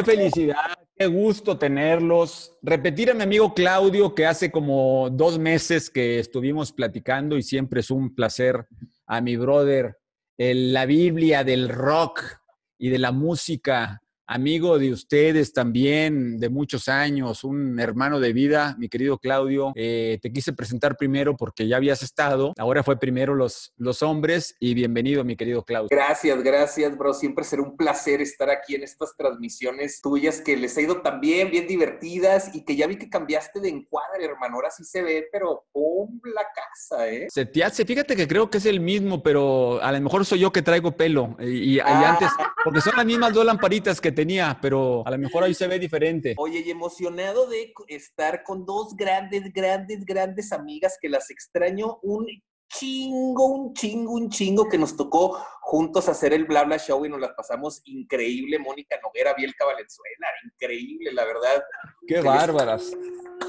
Qué felicidad, qué gusto tenerlos. Repetir a mi amigo Claudio que hace como dos meses que estuvimos platicando y siempre es un placer a mi brother, la Biblia del rock y de la música amigo de ustedes también de muchos años, un hermano de vida, mi querido Claudio. Eh, te quise presentar primero porque ya habías estado, ahora fue primero los, los hombres y bienvenido, mi querido Claudio. Gracias, gracias, bro. Siempre será un placer estar aquí en estas transmisiones tuyas que les ha ido también bien divertidas y que ya vi que cambiaste de encuadre, hermano. Ahora sí se ve, pero ¡pum! la casa, ¿eh? Se te hace, fíjate que creo que es el mismo, pero a lo mejor soy yo que traigo pelo y, y Ah. antes, porque son las mismas dos lamparitas que tenía, pero a lo mejor ahí se ve diferente. Oye, y emocionado de estar con dos grandes, grandes, grandes amigas que las extraño un chingo, un chingo, un chingo que nos tocó juntos hacer el Bla Bla Show y nos las pasamos increíble. Mónica Noguera, Bielka Valenzuela, increíble, la verdad. Qué bárbaras.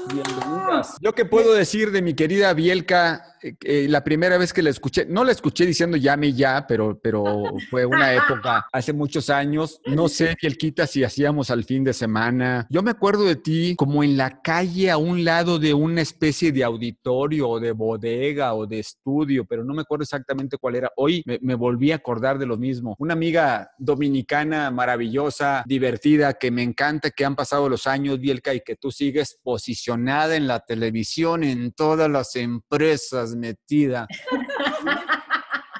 Bienvenidas. Yo qué puedo decir de mi querida Bielka, Eh, eh, la primera vez que la escuché, no la escuché diciendo llame ya, pero, pero fue una época hace muchos años. No sé, Bielquita, si hacíamos al fin de semana. Yo me acuerdo de ti como en la calle a un lado de una especie de auditorio o de bodega o de estudio, pero no me acuerdo exactamente cuál era. Hoy me, me volví a acordar de lo mismo. Una amiga dominicana maravillosa, divertida, que me encanta que han pasado los años, Bielka, y que tú sigues posicionada en la televisión, en todas las empresas metida.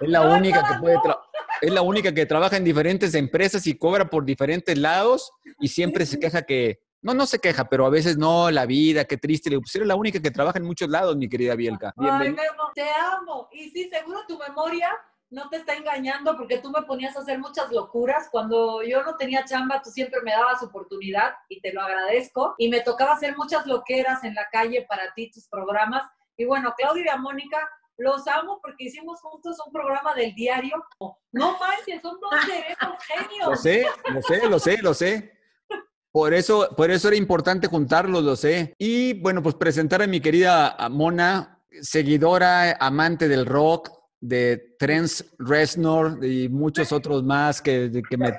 Es la única que puede es la única que trabaja en diferentes empresas y cobra por diferentes lados y siempre se queja que no, no se queja, pero a veces no, la vida, qué triste. Le pues eres la única que trabaja en muchos lados, mi querida Bielka. Ay, te amo. Y sí, seguro tu memoria no te está engañando porque tú me ponías a hacer muchas locuras. Cuando yo no tenía chamba, tú siempre me dabas oportunidad y te lo agradezco. Y me tocaba hacer muchas loqueras en la calle para ti, tus programas. Y bueno, Claudia y a Mónica, los amo porque hicimos juntos un programa del diario. No manches, son dos cerebros Lo genios. sé, lo sé, lo sé, lo sé. Por eso, por eso era importante juntarlos, lo sé. Y bueno, pues presentar a mi querida Mona, seguidora, amante del rock, de Trent Reznor y muchos otros más que, que me,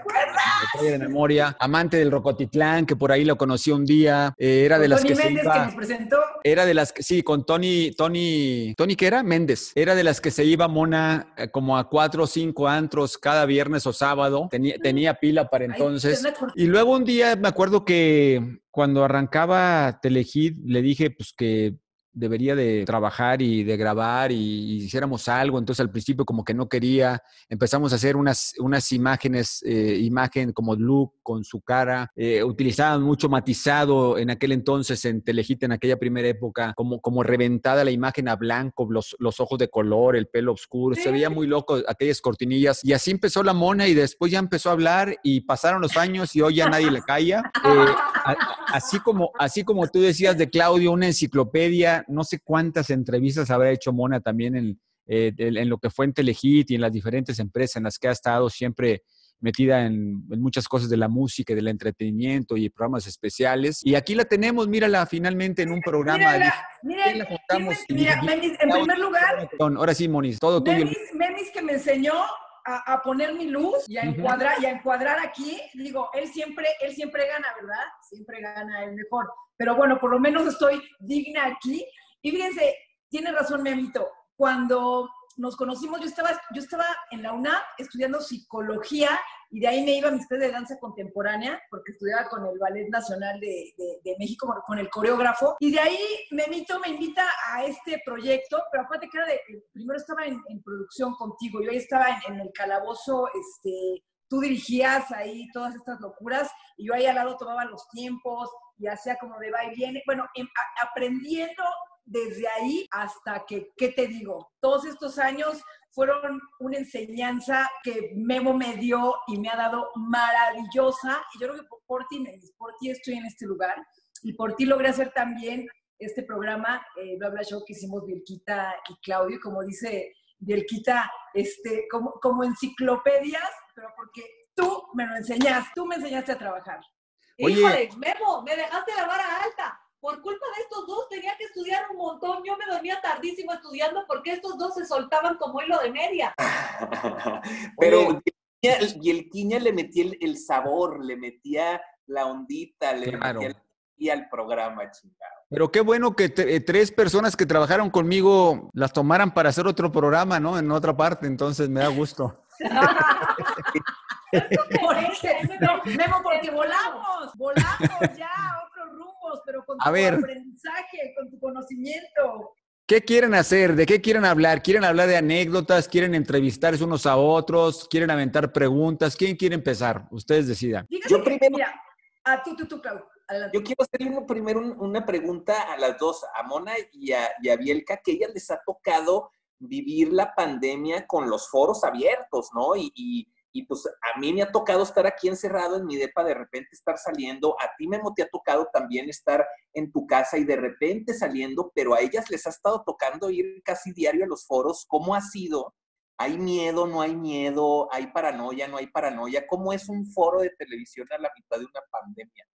trae de memoria. Amante del Rocotitlán, que por ahí lo conocí un día. Eh, era de las Tony que se Méndez iba... que nos presentó. Era de las que, sí, con Tony, Tony, ¿Tony qué era? Méndez. Era de las que se iba Mona eh, como a cuatro o cinco antros cada viernes o sábado. Tenía, tenía pila para entonces. se. Y luego un día me acuerdo que cuando arrancaba Telehit le dije pues que debería de trabajar y de grabar y, hiciéramos algo. Entonces al principio como que no quería. Empezamos a hacer unas, unas imágenes, eh, imagen como look con su cara. Eh, utilizaban mucho matizado en aquel entonces en Telehit, en aquella primera época, como, como reventada la imagen a blanco, los, los ojos de color, el pelo oscuro. Se veía muy loco aquellas cortinillas. Y así empezó la mona y después ya empezó a hablar y pasaron los años y hoy ya nadie le calla. Eh, a- así, como, así como tú decías de Claudio, una enciclopedia, no sé cuántas entrevistas habrá hecho Mona también en, eh, en lo que fue en Telehit y en las diferentes empresas en las que ha estado siempre metida en, en muchas cosas de la música y del entretenimiento y programas especiales. Y aquí la tenemos, mírala finalmente en un programa. Mírala, mira, ¿quién la mira, Y Memis, en primer lugar, Ahora sí, Monis, todo tuyo. Memis, Memis que me enseñó a, a poner mi luz y a, encuadrar, y a encuadrar aquí. Digo, él siempre, él siempre gana, ¿verdad? Siempre gana el mejor. Pero bueno, por lo menos estoy digna aquí. Y fíjense, tiene razón Memito. Cuando nos conocimos, yo estaba, yo estaba en la UNAM estudiando psicología y de ahí me iba a mis clases de danza contemporánea, porque estudiaba con el Ballet Nacional de, de- de México, con- el coreógrafo. Y de ahí Memito me invita a este proyecto, pero acuérdate que era de, eh, primero estaba en, en producción contigo, yo ahí estaba en, en el calabozo, este, tú dirigías ahí todas estas locuras y yo ahí al lado tomaba los tiempos y hacía como de va y viene. Bueno, em- a- aprendiendo desde ahí hasta que, ¿qué te digo? Todos estos años fueron una enseñanza que Memo me dio y me ha dado maravillosa. Y yo creo que por, ti, por ti estoy en este lugar y por ti logré hacer también este programa, eh, Bla Bla Show, que hicimos Bielquita y Claudio, y como dice Bielquita, este, como, como enciclopedias, pero porque tú me lo enseñaste, tú me enseñaste a trabajar. Oye. Híjole, Memo, me dejaste la vara alta. Por culpa de estos dos tenía que estudiar un montón. Yo me dormía tardísimo estudiando porque estos dos se soltaban como hilo de media. Pero Yelquiña- Yelquiña le metía el, el sabor, le metía la ondita, le Claro. metía y al programa, chingado. Pero qué bueno que te- eh, tres personas que trabajaron conmigo las tomaran para hacer otro programa, ¿no? En otra parte, entonces me da gusto. No, Memo, porque volamos, volamos ya a con A tu ver. aprendizaje, con tu conocimiento. ¿Qué quieren hacer? ¿De qué quieren hablar? ¿Quieren hablar de anécdotas? ¿Quieren entrevistarse unos a otros? ¿Quieren aventar preguntas? ¿Quién quiere empezar? Ustedes decidan. Fíjate Yo que, primero- mira, a tú, tú, tú, Clau, adelante. Yo quiero hacerle uno- primero un- una pregunta a las dos, a Mona y a, y a Bielka, que a ellas les ha tocado vivir la pandemia con los foros abiertos, ¿no? Y, y- y, pues a mí me ha tocado estar aquí encerrado en mi depa, de repente estar saliendo, a ti Memo te ha tocado también estar en tu casa y de repente saliendo, pero a ellas les ha estado tocando ir casi diario a los foros. ¿Cómo ha sido? ¿Hay miedo, no hay miedo? ¿Hay paranoia, no hay paranoia? ¿Cómo es un foro de televisión a la mitad de una pandemia?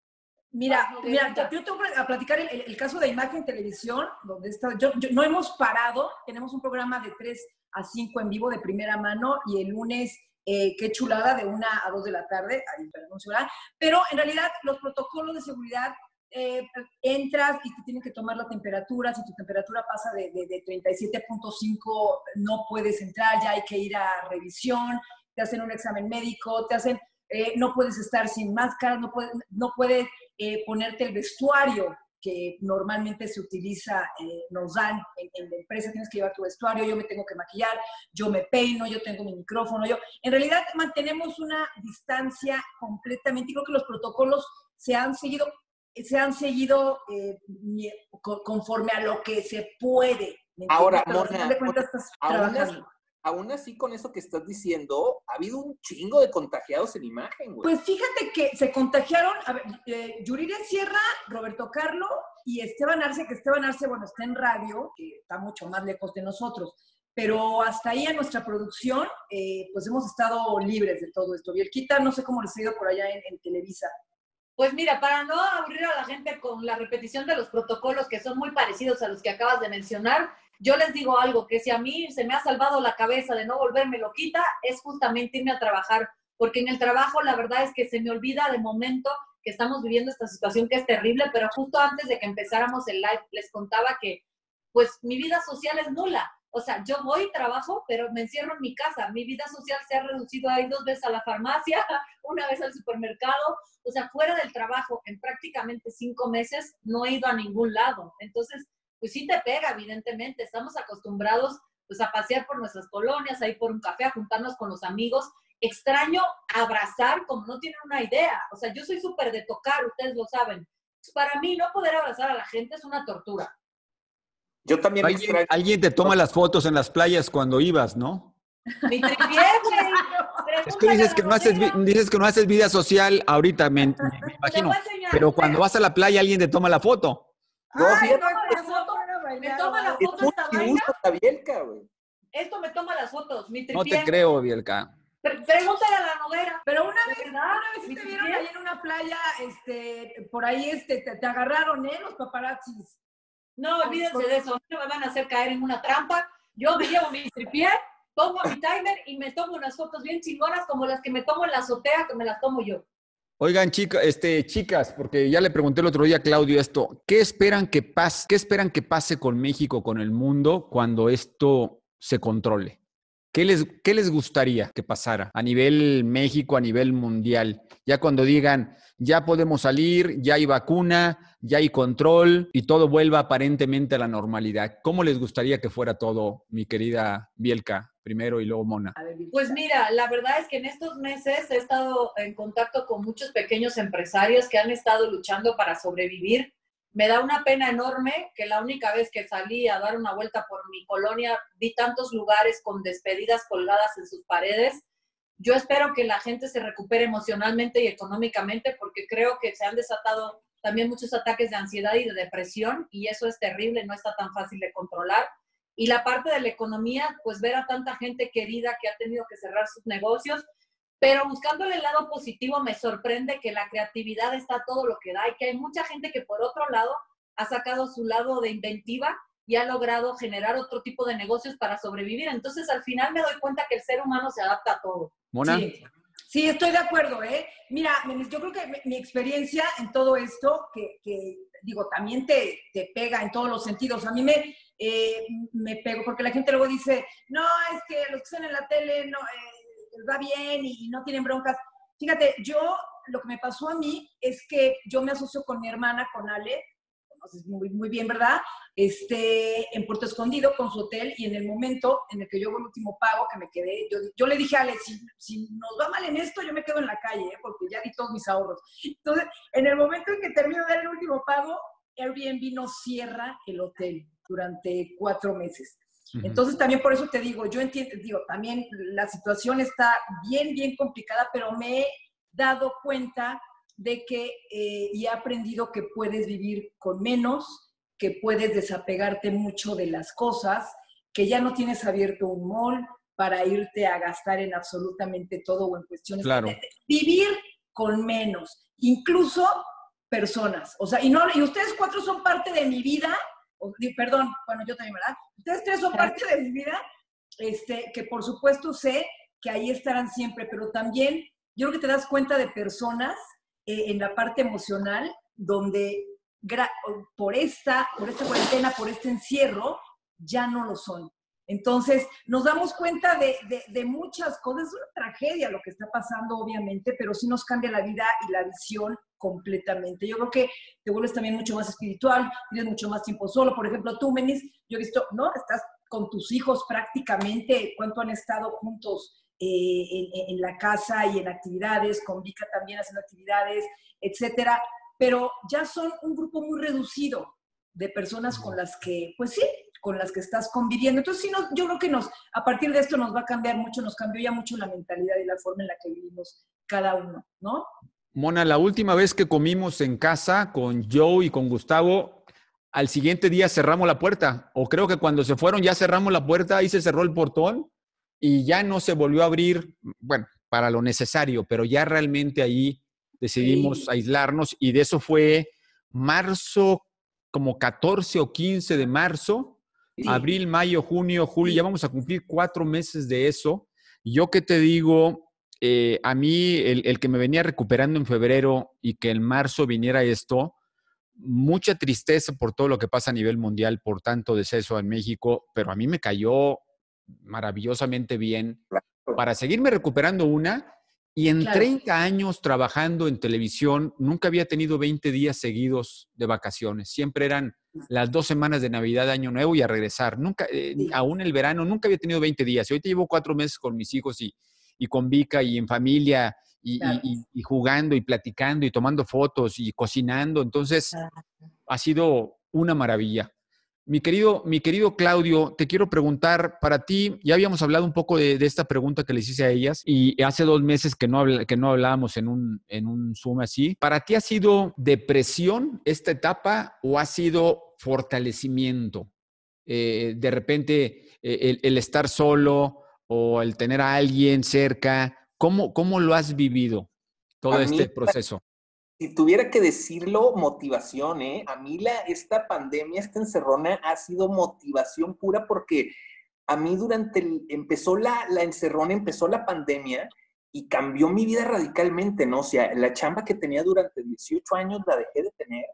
Mira, mira, yo tengo a platicar el, el- el caso de Imagen Televisión, donde está, yo, yo- no hemos parado, tenemos un programa de 3 a 5 en vivo de primera mano y el lunes, eh, qué chulada, de 1 a 2 de la tarde, pero en realidad los protocolos de seguridad, eh, entras y te tienen que tomar la temperatura, si tu temperatura pasa de 37.5 no puedes entrar, ya hay que ir a revisión, te hacen un examen médico, te hacen, eh, no puedes estar sin máscara, no puedes, no puedes eh, ponerte el vestuario que normalmente se utiliza, eh, nos dan en, en la empresa, tienes que llevar tu vestuario, yo me tengo que maquillar, yo me peino, yo tengo mi micrófono, yo... En realidad mantenemos una distancia completamente, y creo que los protocolos se han seguido, se han seguido eh, conforme a lo que se puede. Ahora, Pero al Mona, final de cuentas estás aún trabajando. Aún así, con eso que estás diciendo, ha habido un chingo de contagiados en imagen, güey. Pues fíjate que se contagiaron, a ver, eh, Sierra, Roberto Carlo y Esteban Arce, que Esteban Arce, bueno, está en radio, que está mucho más lejos de nosotros, pero hasta ahí en nuestra producción, eh, pues hemos estado libres de todo esto. Bielquita, no sé cómo les ha ido por allá en, en Televisa. Pues mira, para no aburrir a la gente con la repetición de los protocolos que son muy parecidos a los que acabas de mencionar, yo les digo algo, que si a mí se me ha salvado la cabeza de no volverme loquita, es justamente irme a trabajar, porque en el trabajo la verdad es que se me olvida de momento que estamos viviendo esta situación que es terrible, pero justo antes de que empezáramos el live les contaba que pues mi vida social es nula. O sea, yo voy, trabajo, pero me encierro en mi casa. Mi vida social se ha reducido a ir dos veces a la farmacia, una vez al supermercado. O sea, fuera del trabajo, en prácticamente cinco meses, no he ido a ningún lado. Entonces, pues sí te pega, evidentemente. Estamos acostumbrados pues a pasear por nuestras colonias, a ir por un café, a juntarnos con los amigos. Extraño abrazar como no tienen una idea. O sea, yo soy súper de tocar, ustedes lo saben. Para mí, no poder abrazar a la gente es una tortura. Yo también Alguien, extraño. alguien te toma las fotos en las playas cuando ibas, ¿no? Mi tripié, güey. Es que dices que no haces, dices que no haces vida social ahorita, me, me- me Te imagino. Pero cuando vas a la playa alguien te toma la foto. No, Ay, fíjate, bailar, me toma la foto esta vaina. güey. Esto me toma las fotos, mi No te creo, Bielka. Pre- Pregúntale a la noguera. Pero una ¿De vez, verdad? una vez sí ¿Mi te vieron ahí en una playa, este, por ahí este, te, te agarraron, ¿eh? Los paparazzis. No, olvídense de eso. No me van a hacer caer en una trampa. Yo me llevo mi tripié, pongo mi timer y me tomo unas fotos bien chingonas como las que me tomo en la azotea, que me las tomo yo. Oigan, chicas, este, chicas, porque ya le pregunté el otro día a Claudio esto, ¿qué esperan que pase, qué esperan que pase con México, con el mundo, cuando esto se controle? ¿Qué les, ¿Qué les gustaría que pasara a nivel México, a nivel mundial? Ya cuando digan, ya podemos salir, ya hay vacuna, ya hay control y todo vuelva aparentemente a la normalidad. ¿Cómo les gustaría que fuera todo, mi querida Bielka, primero y luego Mona? Pues mira, la verdad es que en estos meses he estado en contacto con muchos pequeños empresarios que han estado luchando para sobrevivir. Me da una pena enorme que la única vez que salí a dar una vuelta por mi colonia vi tantos lugares con despedidas colgadas en sus paredes. Yo espero que la gente se recupere emocionalmente y económicamente porque creo que se han desatado también muchos ataques de ansiedad y de depresión y eso es terrible, no está tan fácil de controlar. Y la parte de la economía, pues ver a tanta gente querida que ha tenido que cerrar sus negocios, pero buscándole el lado positivo me sorprende que la creatividad está todo lo que da y que hay mucha gente que por otro lado ha sacado su lado de inventiva y ha logrado generar otro tipo de negocios para sobrevivir. Entonces al final me doy cuenta que el ser humano se adapta a todo. Mona. Sí, Sí, estoy de acuerdo, ¿eh? Mira, yo creo que mi experiencia en todo esto, que, digo, también te, te, pega en todos los sentidos. A mí me, eh, me pego, porque la gente luego dice, no, es que los que están en la tele no, eh, va bien y no tienen broncas. Fíjate, yo lo que me pasó a mí es que yo me asocio con mi hermana, con Ale, conoces muy, muy bien, ¿verdad? Este, en Puerto Escondido con su hotel y en el momento en el que yo hago el último pago que me quedé, yo, yo le dije a Ale, si, si, nos va mal en esto, yo me quedo en la calle, ¿eh? porque ya di todos mis ahorros. Entonces, en el momento en que termino de dar el último pago, Airbnb no cierra el hotel durante cuatro meses. Entonces también por eso te digo, yo entiendo, digo, también la situación está bien, bien complicada, pero me he dado cuenta de que eh, y he aprendido que puedes vivir con menos, que puedes desapegarte mucho de las cosas, que ya no tienes abierto un mall para irte a gastar en absolutamente todo o en cuestiones claro. de vivir con menos, incluso personas. O sea, y no y ustedes cuatro son parte de mi vida, perdón, bueno, yo también, ¿verdad? Ustedes tres son parte de mi vida, este, que por supuesto sé que ahí estarán siempre, pero también yo creo que te das cuenta de personas eh, en la parte emocional donde por esta, por esta cuarentena, por este encierro, ya no lo son. Entonces, nos damos cuenta de, de, muchas cosas. Es una tragedia lo que está pasando, obviamente, pero sí nos cambia la vida y la visión completamente. Yo creo que te vuelves también mucho más espiritual, tienes mucho más tiempo solo. Por ejemplo, tú, Menis, yo he visto, ¿no? Estás con tus hijos prácticamente, cuánto han estado juntos eh, en, la casa y en actividades, con Vika también haciendo actividades, etcétera, pero ya son un grupo muy reducido de personas con las que, pues sí, con las que estás conviviendo. Entonces, sí, no, yo creo que nos, a partir de esto nos va a cambiar mucho, nos cambió ya mucho la mentalidad y la forma en la que vivimos cada uno, ¿no? Mona, la última vez que comimos en casa con Joe y con Gustavo, al siguiente día cerramos la puerta. O creo que cuando se fueron ya cerramos la puerta, ahí se cerró el portón y ya no se volvió a abrir, bueno, para lo necesario, pero ya realmente ahí decidimos aislarnos y de eso fue marzo, como 14 o 15 de marzo, abril, mayo, junio, julio, ya vamos a cumplir cuatro meses de eso. Yo que te digo, eh, a mí el, el, que me venía recuperando en febrero y que en marzo viniera esto, mucha tristeza por todo lo que pasa a nivel mundial, por tanto deceso en México, pero a mí me cayó maravillosamente bien para seguirme recuperando una. Y en 30 años trabajando en televisión, nunca había tenido 20 días seguidos de vacaciones. Siempre eran las dos semanas de Navidad, Año Nuevo y a regresar. Nunca, eh, aún el verano, nunca había tenido 20 días. Y ahorita llevo cuatro meses con mis hijos y, y con Vika y en familia y, y, jugando y platicando y tomando fotos y cocinando. Entonces, ha sido una maravilla. Mi querido, mi querido Claudio, te quiero preguntar, para ti, ya habíamos hablado un poco de, esta pregunta que les hice a ellas y hace dos meses que no, que no hablábamos en un, en un Zoom así. ¿Para ti ha sido depresión esta etapa o ha sido fortalecimiento? Eh, de repente, eh, el, estar solo o el tener a alguien cerca, ¿cómo, cómo lo has vivido todo este proceso? si tuviera que decirlo, motivación, ¿eh? A mí la, esta pandemia, esta encerrona ha sido motivación pura porque a mí durante, el, empezó la, la encerrona, empezó la pandemia y cambió mi vida radicalmente, ¿no? O sea, la chamba que tenía durante 18 años la dejé de tener.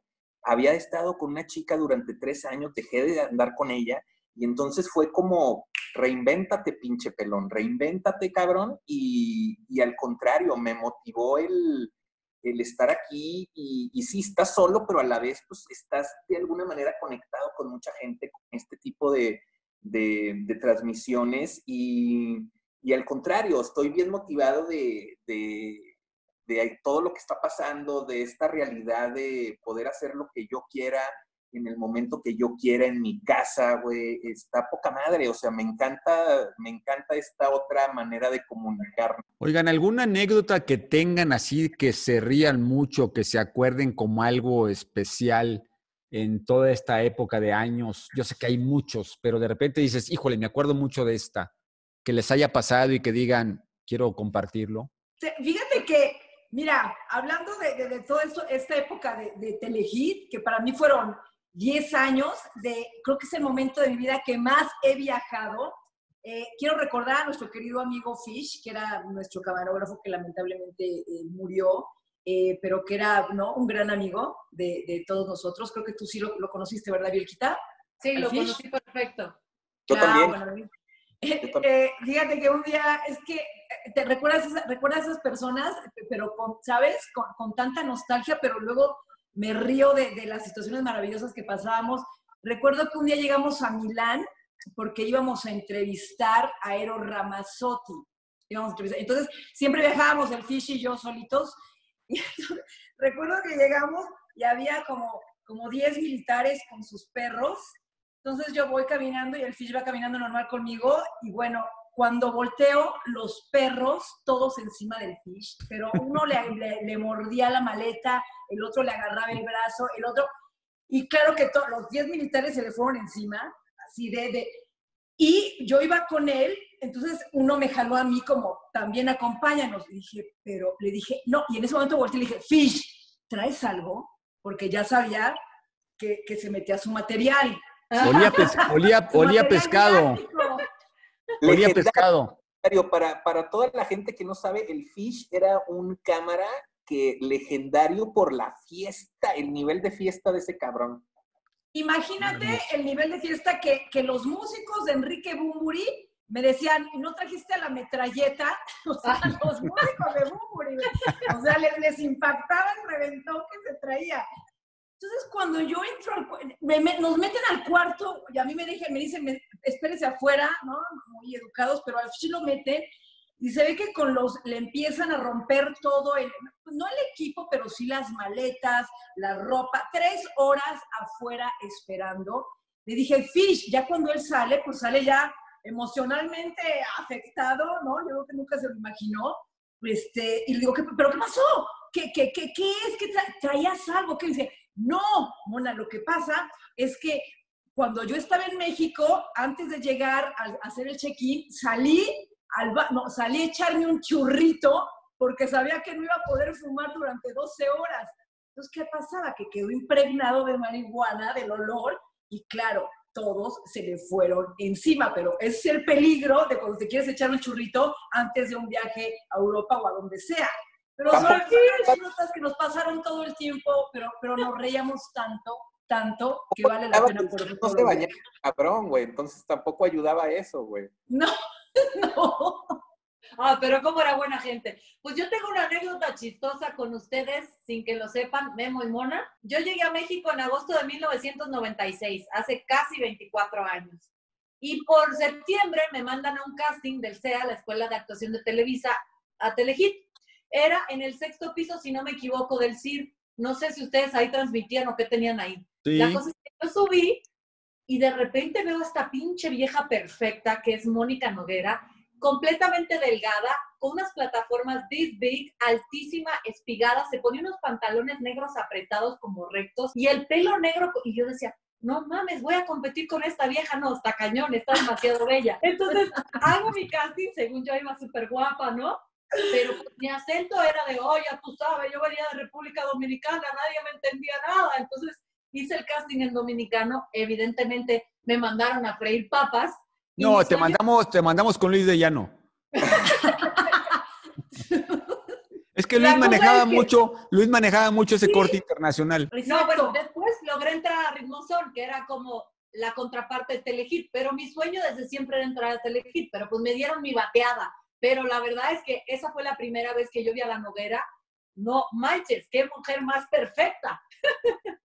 Había estado con una chica durante tres años, dejé de andar con ella y entonces fue como, reinvéntate, pinche pelón, reinvéntate, cabrón. Y, y al contrario, me motivó el, el estar aquí y, y, sí estás solo, pero a la vez pues estás de alguna manera conectado con mucha gente con este tipo de, de, transmisiones y, y, al contrario, estoy bien motivado de, de, de todo lo que está pasando, de esta realidad de poder hacer lo que yo quiera, en el momento que yo quiera en mi casa, güey, está poca madre, o sea, me encanta, me encanta esta otra manera de comunicar. Oigan, ¿alguna anécdota que tengan así que se rían mucho, que se acuerden como algo especial en toda esta época de años? Yo sé que hay muchos, pero de repente dices, híjole, me acuerdo mucho de esta, que les haya pasado y que digan, quiero compartirlo. Fíjate que Mira, hablando de, de, todo esto, esta época de, de Telehit, que para mí fueron 10 años de, creo que es el momento de mi vida que más he viajado. Eh, quiero recordar a nuestro querido amigo Fish, que era nuestro camarógrafo que lamentablemente eh, murió, eh, pero que era ¿no? un gran amigo de, de, todos nosotros. Creo que tú sí lo, lo conociste, ¿verdad, Bielquita? Sí, lo Fish? conocí perfecto. Yo Claro, también. bueno, eh, fíjate que un día, es que te recuerdas, recuerdas a esas personas, pero con, ¿sabes? Con, con tanta nostalgia, pero luego me río de, de las situaciones maravillosas que pasábamos. Recuerdo que un día llegamos a Milán porque íbamos a entrevistar a Eero Ramazzotti. Íbamos. Entonces, siempre viajábamos el Fish y yo solitos. Recuerdo que llegamos y había como, como 10 militares con sus perros entonces yo voy caminando y el fish va caminando normal conmigo y bueno, cuando volteo, los perros todos encima del fish, pero uno le, le- le mordía la maleta, el otro le agarraba el brazo, el otro... Y claro que to- los 10 militares se le fueron encima, así de, de... Y yo iba con él, entonces uno me jaló a mí como, también acompáñanos. Y dije, pero le dije, no, y en ese momento volteé y le dije, Fish, ¿traes algo? Porque ya sabía que, que se metía su material. Olía, pes- olía, Su olía material pescado. Olía Legendario. pescado. Para, para toda la gente que no sabe, el Fish era un cámara que legendario por la fiesta, el nivel de fiesta de ese cabrón. Imagínate el nivel de fiesta que, que los músicos de Enrique Bumburi me decían, ¿y no trajiste la metralleta? O sea, los músicos de Bumburi, o sea, les, les impactaba el reventón que se traía. Entonces, cuando yo entro, al me- me- nos meten al cuarto y a mí me, dejan, me dicen, me- espérese afuera, ¿no? Muy educados, pero al fin lo meten y se ve que con los, le empiezan a romper todo, el, no el equipo, pero sí las maletas, la ropa, tres horas afuera esperando. Le dije, Fish, ya cuando él sale, pues sale ya emocionalmente afectado, ¿no? Yo creo que nunca se lo imaginó. Este, y le digo, ¿qué, ¿pero qué pasó? ¿Qué, qué, qué, qué es? ¿Qué tra- traías algo? ¿Qué dice? No, Mona, lo que pasa es que cuando yo estaba en México, antes de llegar a, hacer el check-in, salí, al no, salí a echarme un churrito porque sabía que no iba a poder fumar durante 12 horas. Entonces, ¿qué pasaba? Que quedó impregnado de marihuana, del olor, y claro, todos se le fueron encima, pero es el peligro de cuando te quieres echar un churrito antes de un viaje a Europa o a donde sea. Pero son anécdotas que nos pasaron todo el tiempo, pero, pero nos reíamos tanto, tanto, que vale la pena por no se bañaba, cabrón, güey. Entonces tampoco ayudaba eso, güey. No, no. Ah, pero cómo era buena gente. Pues yo tengo una anécdota chistosa con ustedes, sin que lo sepan, Memo y Mona. Yo llegué a México en agosto de 1996, hace casi 24 años. Y por septiembre me mandan a un casting del CEA, la Escuela de Actuación de Televisa, a Telehit. Era en el sexto piso, si no me equivoco, del CIR. No sé si ustedes ahí transmitían o qué tenían ahí. Sí. La cosa es que yo subí y de repente veo a esta pinche vieja perfecta que es Mónica Noguera, completamente delgada, con unas plataformas this big, altísima, espigada, se ponía unos pantalones negros apretados como rectos y el pelo negro, y yo decía, no mames, voy a competir con esta vieja, no, está cañón, está demasiado bella. Entonces, hago mi casting, según yo iba súper guapa, ¿no? Pero pues, mi acento era de, oye, tú sabes, yo venía de República Dominicana, nadie me entendía nada. Entonces hice el casting en dominicano, evidentemente me mandaron a freír papas. No, te mandamos, te mandamos con Luis de Llano. Es que Luis manejaba es que- mucho, Luis manejaba mucho ese corte internacional. No, bueno, después logré entrar a Ritmozón, que era como la contraparte de Telehit, pero mi sueño desde siempre era entrar a Telehit, pero pues me dieron mi bateada. Pero la verdad es que esa fue la primera vez que yo vi a la Noguera. No manches, qué mujer más perfecta.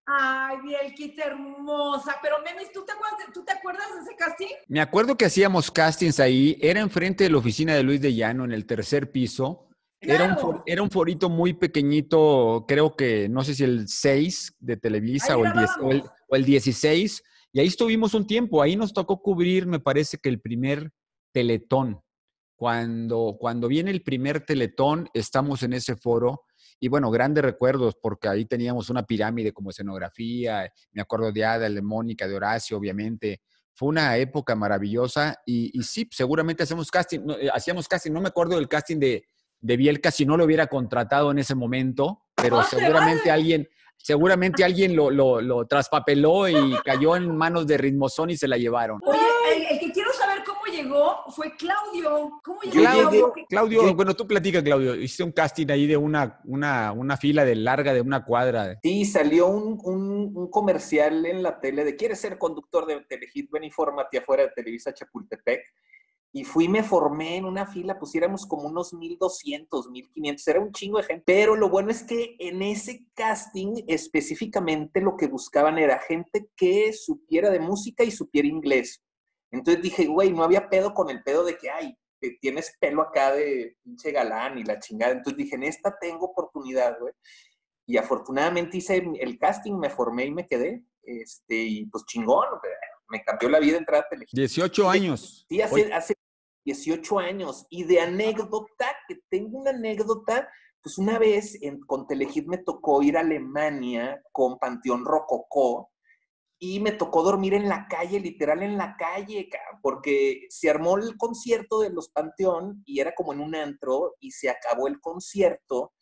Ay, Bielquita hermosa. Pero, Memis, ¿tú te, acuerdas de, ¿tú te acuerdas de ese casting? Me acuerdo que hacíamos castings ahí, era enfrente de la oficina de Luis de Llano, en el tercer piso. Era, un, for- era un forito muy pequeñito, creo que no sé si el 6 de Televisa o el, 10 o, el, o el 16, y ahí estuvimos un tiempo, ahí nos tocó cubrir, me parece que el primer teletón. Cuando, cuando viene el primer teletón, estamos en ese foro, y bueno, grandes recuerdos, porque ahí teníamos una pirámide como escenografía, me acuerdo de Ada, de Mónica, de Horacio, obviamente. Fue una época maravillosa y, y sí, seguramente hacemos casting, no, eh, hacíamos casting, no me acuerdo del casting de, de Bielka si no lo hubiera contratado en ese momento, pero ¡No te seguramente alguien, seguramente alguien lo, lo, lo traspapeló y cayó en manos de Ritmozón y se la llevaron. Oye, el, el que quiero saber cómo llegó fue Claudio. ¿Cómo llegó Claudio? Claudio, bueno, tú platica, Claudio. Hiciste un casting ahí de una, una, una fila de larga de una cuadra. Sí, salió un, un, comercial en la tele de ¿Quieres ser conductor de Telehit? Ven y fórmate afuera de Televisa Chapultepec. Y fui, me formé en una fila, pusiéramos como unos 1200, 1500, era un chingo de gente. Pero lo bueno es que en ese casting específicamente lo que buscaban era gente que supiera de música y supiera inglés. Entonces dije, güey, no había pedo con el pedo de que, ay, tienes pelo acá de pinche galán y la chingada. Entonces dije, en esta tengo oportunidad, güey. Y afortunadamente hice el casting, me formé y me quedé. Este, y pues chingón, me cambió la vida entrar a Telehit. 18 años. Sí, hace, hace 18 años. Y de anécdota, que tengo una anécdota, pues una vez en, con Telehit me tocó ir a Alemania con Panteón Rococó y me tocó dormir en la calle, literal en la calle, porque se armó el concierto de los Panteón y era como en un antro y se acabó el concierto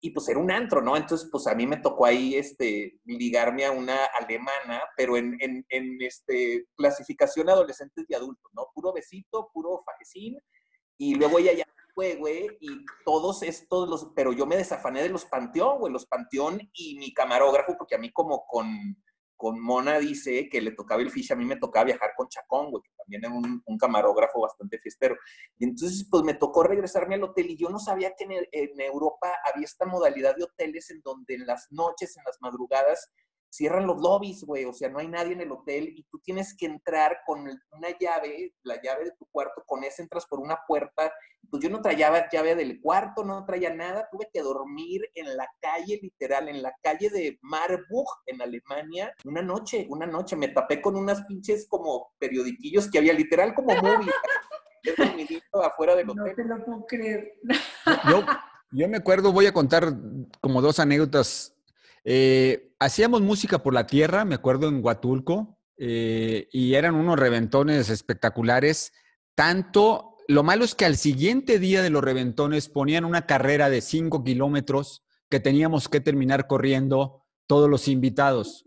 y pues era un antro, ¿no? Entonces, pues a mí me tocó ahí este, ligarme a una alemana, pero en, en, este, clasificación adolescentes y adultos, ¿no? Puro besito, puro fajecín, y luego ella ya fue, güey, y todos estos, los, pero yo me desafané de los Panteón, güey, los Panteón y mi camarógrafo, porque a mí como con con Mona dice que le tocaba el fish, a mí me tocaba viajar con Chacón, güey, que también es un, camarógrafo bastante fiestero. Y entonces, pues me tocó regresarme al hotel y yo no sabía que en, Europa había esta modalidad de hoteles en donde en las noches, en las madrugadas, cierran los lobbies, güey, o sea, no hay nadie en el hotel y tú tienes que entrar con una llave, la llave de tu cuarto, con esa entras por una puerta. Pues yo no traía llave del cuarto, no traía nada, tuve que dormir en la calle, literal, en la calle de Marburg, en Alemania, una noche, una noche, me tapé con unas pinches como periodiquillos que había, literal como móvil. afuera del hotel. No te lo puedo creer. Yo, yo me acuerdo, voy a contar como dos anécdotas eh, hacíamos música por la tierra, me acuerdo en Huatulco, eh, y eran unos reventones espectaculares. Tanto, lo malo es que al siguiente día de los reventones ponían una carrera de 5 kilómetros que teníamos que terminar corriendo todos los invitados.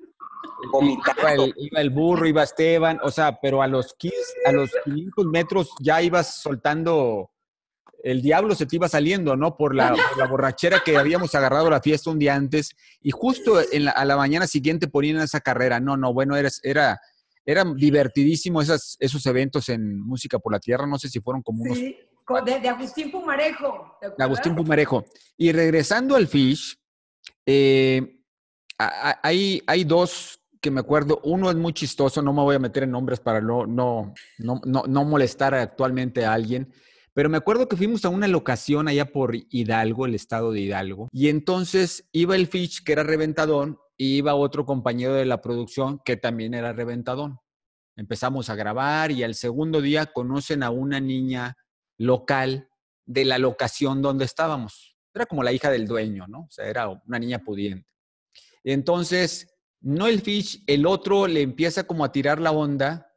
Iba el, iba el, burro, iba Esteban, o sea, pero a los, 15, a los 500 metros ya ibas soltando el diablo se te iba saliendo, ¿no? Por la, borrachera que habíamos agarrado la fiesta un día antes y justo en a la mañana siguiente ponían esa carrera. No, no, bueno, era, era, era divertidísimo esas, esos eventos en Música por la Tierra. No sé si fueron como unos... Sí, de, Agustín Pumarejo. De Agustín Pumarejo. Y regresando al Fish, eh, hay, hay dos que me acuerdo. Uno es muy chistoso, no me voy a meter en nombres para no, no, no, no molestar actualmente a alguien. Pero me acuerdo que fuimos a una locación allá por Hidalgo, el estado de Hidalgo, y entonces iba el Fitch, que era reventadón, y iba otro compañero de la producción, que también era reventadón. Empezamos a grabar y al segundo día conocen a una niña local de la locación donde estábamos. Era como la hija del dueño, ¿no? O sea, era una niña pudiente. Entonces, no el Fish, el otro le empieza como a tirar la onda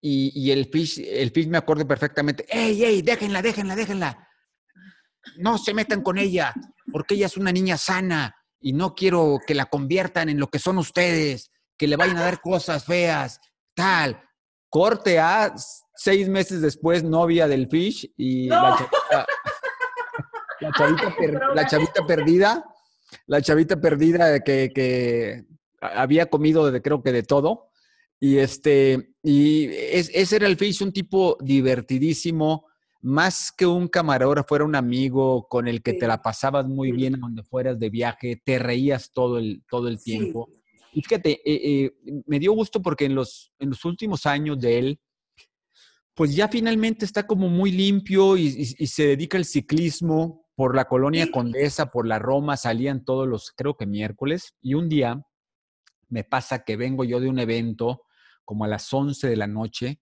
y, el, fish, el fish me acuerdo perfectamente, ¡ey, ey, déjenla, déjenla, déjenla! No se metan con ella, porque ella es una niña sana y no quiero que la conviertan en lo que son ustedes, que le vayan a dar cosas feas, tal. Corte a seis meses después, novia del fish y la, chavita, la, chavita perdida, la chavita perdida que, que había comido de, creo que de todo y este, y ese era el Fish, un tipo divertidísimo, más que un camarógrafo, era un amigo con el que te la pasabas muy bien a donde fueras de viaje, te reías todo el, todo el tiempo. Y fíjate, eh, eh, me dio gusto porque en los, en los últimos años de él, pues ya finalmente está como muy limpio y, se dedica al ciclismo por la colonia Condesa, por la Roma, salían todos los, creo que miércoles, y un día me pasa que vengo yo de un evento como a las 11 de la noche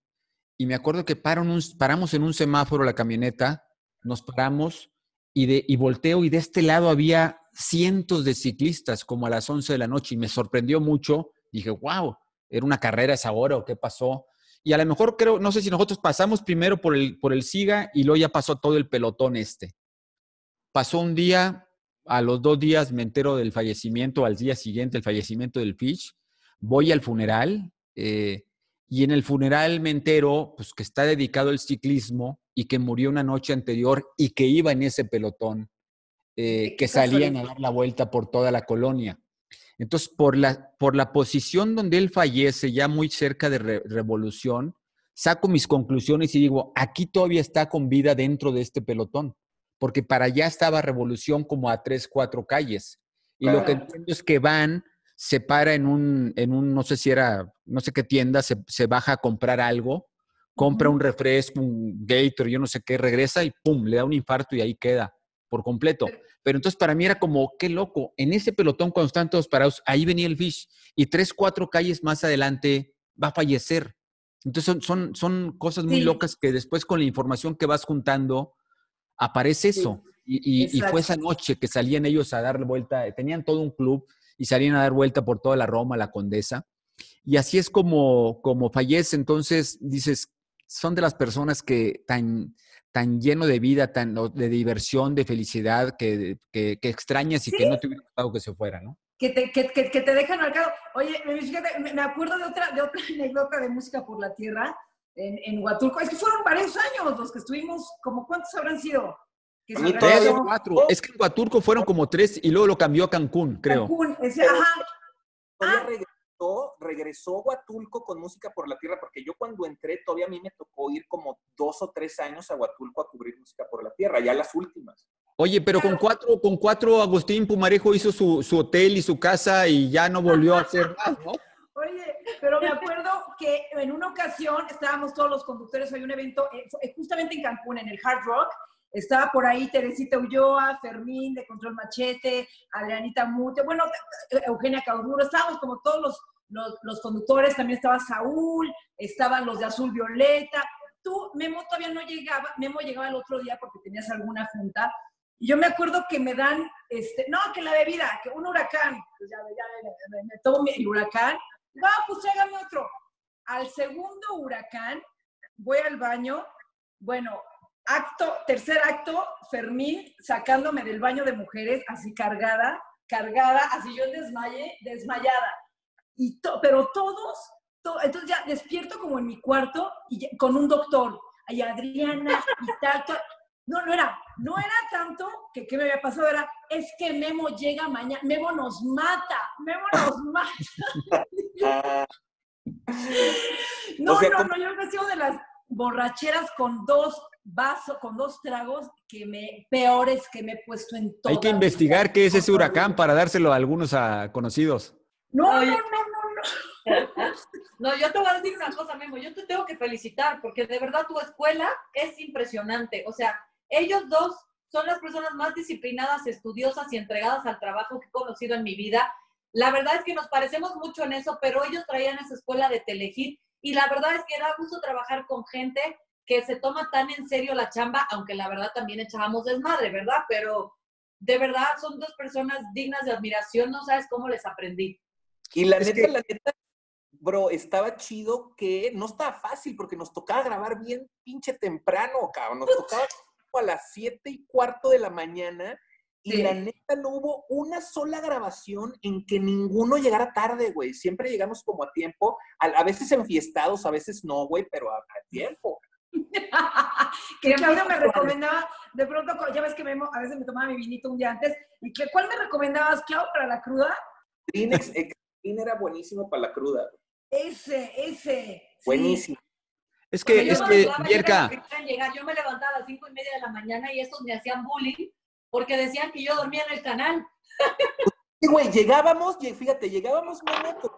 y me acuerdo que paramos en un semáforo la camioneta, nos paramos y, de, y volteo y de este lado había cientos de ciclistas como a las 11 de la noche y me sorprendió mucho. Dije, wow, ¿era una carrera esa hora o qué pasó? Y a lo mejor creo, no sé si nosotros pasamos primero por el, por el SIGA y luego ya pasó todo el pelotón este. Pasó un día, a los dos días me entero del fallecimiento, al día siguiente el fallecimiento del Fish, voy al funeral, eh, Y en el funeral me entero, pues que está dedicado al ciclismo y que murió una noche anterior y que iba en ese pelotón, eh, que salían a dar la vuelta por toda la colonia. Entonces, por la, por la posición donde él fallece, ya muy cerca de Revolución, saco mis conclusiones y digo, aquí todavía está con vida dentro de este pelotón, porque para allá estaba Revolución como a tres, cuatro calles. Y lo que entiendo es que van, se para en un, en un, no sé si era, no sé qué tienda, se, baja a comprar algo, compra un refresco, un Gator, yo no sé qué, regresa y pum, le da un infarto y ahí queda por completo. Pero entonces para mí era como, qué loco, en ese pelotón cuando están todos parados, ahí venía el Fish y tres, cuatro calles más adelante va a fallecer. Entonces son, son, son cosas muy locas que después con la información que vas juntando, aparece eso. y, y, fue esa noche que salían ellos a dar vuelta, tenían todo un club y salían a dar vuelta por toda la Roma, la Condesa. Y así es como, como fallece. Entonces dices, son de las personas que tan, tan lleno de vida, tan de diversión, de felicidad, que, que, extrañas y que no te hubiera gustado que se fuera, ¿no? Que te, que, que te dejan marcado. Oye, me acuerdo de otra, de otra anécdota de música por la tierra en, en Huatulco. Es que fueron varios años los que estuvimos, como cuántos habrán sido. Que cuatro. Es que en Huatulco fueron como tres y luego lo cambió a Cancún, creo. Cancún, ese, ajá. Ah. regresó, regresó Huatulco con música por la tierra, porque yo cuando entré todavía a mí me tocó ir como dos o tres años a Huatulco a cubrir música por la tierra, ya las últimas. Oye, pero con cuatro, con cuatro Agustín Pumarejo hizo su, su hotel y su casa y ya no volvió a hacer más, ¿no? Oye, pero me acuerdo que en una ocasión estábamos todos los conductores, hay un evento eh, eh, justamente en Cancún, en el Hard Rock, estaba por ahí Teresita Ulloa, Fermín de Control Machete, Adrianita Mute, bueno, Eugenia Cauduro, estábamos como todos los, los, conductores, también estaba Saúl, estaban los de Azul Violeta. Tú, Memo todavía no llegaba, Memo llegaba el otro día porque tenías alguna junta. Y yo me acuerdo que me dan, este, no, que la bebida, que un huracán, pues ya, ya me, tomo el huracán, no, pues tráigame otro. Al segundo huracán, voy al baño, bueno, acto, tercer acto, Fermín sacándome del baño de mujeres, así cargada, cargada, así yo desmayé, desmayada. Y pero todos, entonces ya despierto como en mi cuarto y con un doctor, ay Adriana y tal, No, no era, no era tanto que qué me había pasado, era, es que Memo llega mañana, Memo nos mata, Memo nos mata. no, no, no, yo he sido de las borracheras con dos vaso con dos tragos que me peores que me he puesto en todo. Hay que investigar qué es ese huracán para dárselo a algunos a conocidos. No, no, no, no, no. yo te voy a decir una cosa, Memo. Yo te tengo que felicitar porque de verdad tu escuela es impresionante. O sea, ellos dos son las personas más disciplinadas, estudiosas y entregadas al trabajo que he conocido en mi vida. La verdad es que nos parecemos mucho en eso, pero ellos traían esa escuela de Telehit y la verdad es que era gusto trabajar con gente que se toma tan en serio la chamba, aunque la verdad también echábamos desmadre, ¿verdad? Pero de verdad son dos personas dignas de admiración, no sabes cómo les aprendí. Y la neta, la neta, bro, estaba chido que no estaba fácil porque nos tocaba grabar bien pinche temprano, cabrón. Nos tocaba a las siete y cuarto de la mañana y la neta no hubo una sola grabación en que ninguno llegara tarde, güey. Siempre llegamos como a tiempo, a, veces enfiestados, a veces no, güey, pero a tiempo. que Claudio me recomendaba, de pronto, ya ves que a veces me tomaba mi vinito un día antes, ¿y que, cuál me recomendabas, Clau, para la cruda? Kleenex era buenísimo para la cruda. Ese, ese. Buenísimo. Es que, es que, Yo me levantaba a las cinco y media de la mañana y estos me hacían bullying porque decían que yo dormía en el canal. Sí, güey, llegábamos, fíjate, llegábamos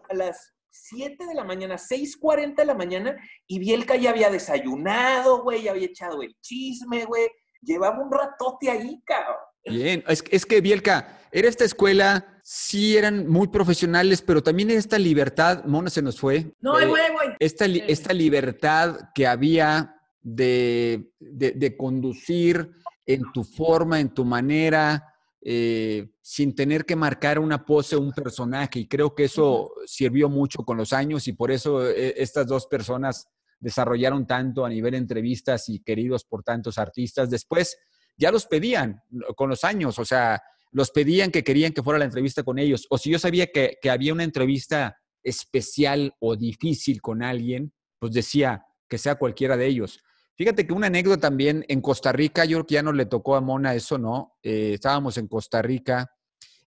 a las 7 de la mañana, 6.40 de la mañana, y Bielka ya había desayunado, güey, ya había echado el chisme, güey. Llevaba un ratote ahí, cabrón. Bien, es, es que Bielka, era esta escuela, sí eran muy profesionales, pero también esta libertad, Mona se nos fue. No, güey, güey. Esta, esta libertad que había de, de conducir en tu forma, en tu manera, eh, sin tener que marcar una pose o un personaje. Y creo que eso sirvió mucho con los años y por eso eh, estas dos personas desarrollaron tanto a nivel de entrevistas y queridos por tantos artistas. Después ya los pedían con los años, o sea, los pedían que querían que fuera la entrevista con ellos. O si yo sabía que, había una entrevista especial o difícil con alguien, pues decía que sea cualquiera de ellos. Fíjate que una anécdota también en Costa Rica, yo creo que ya no le tocó a Mona eso, ¿no? Eh, estábamos en Costa Rica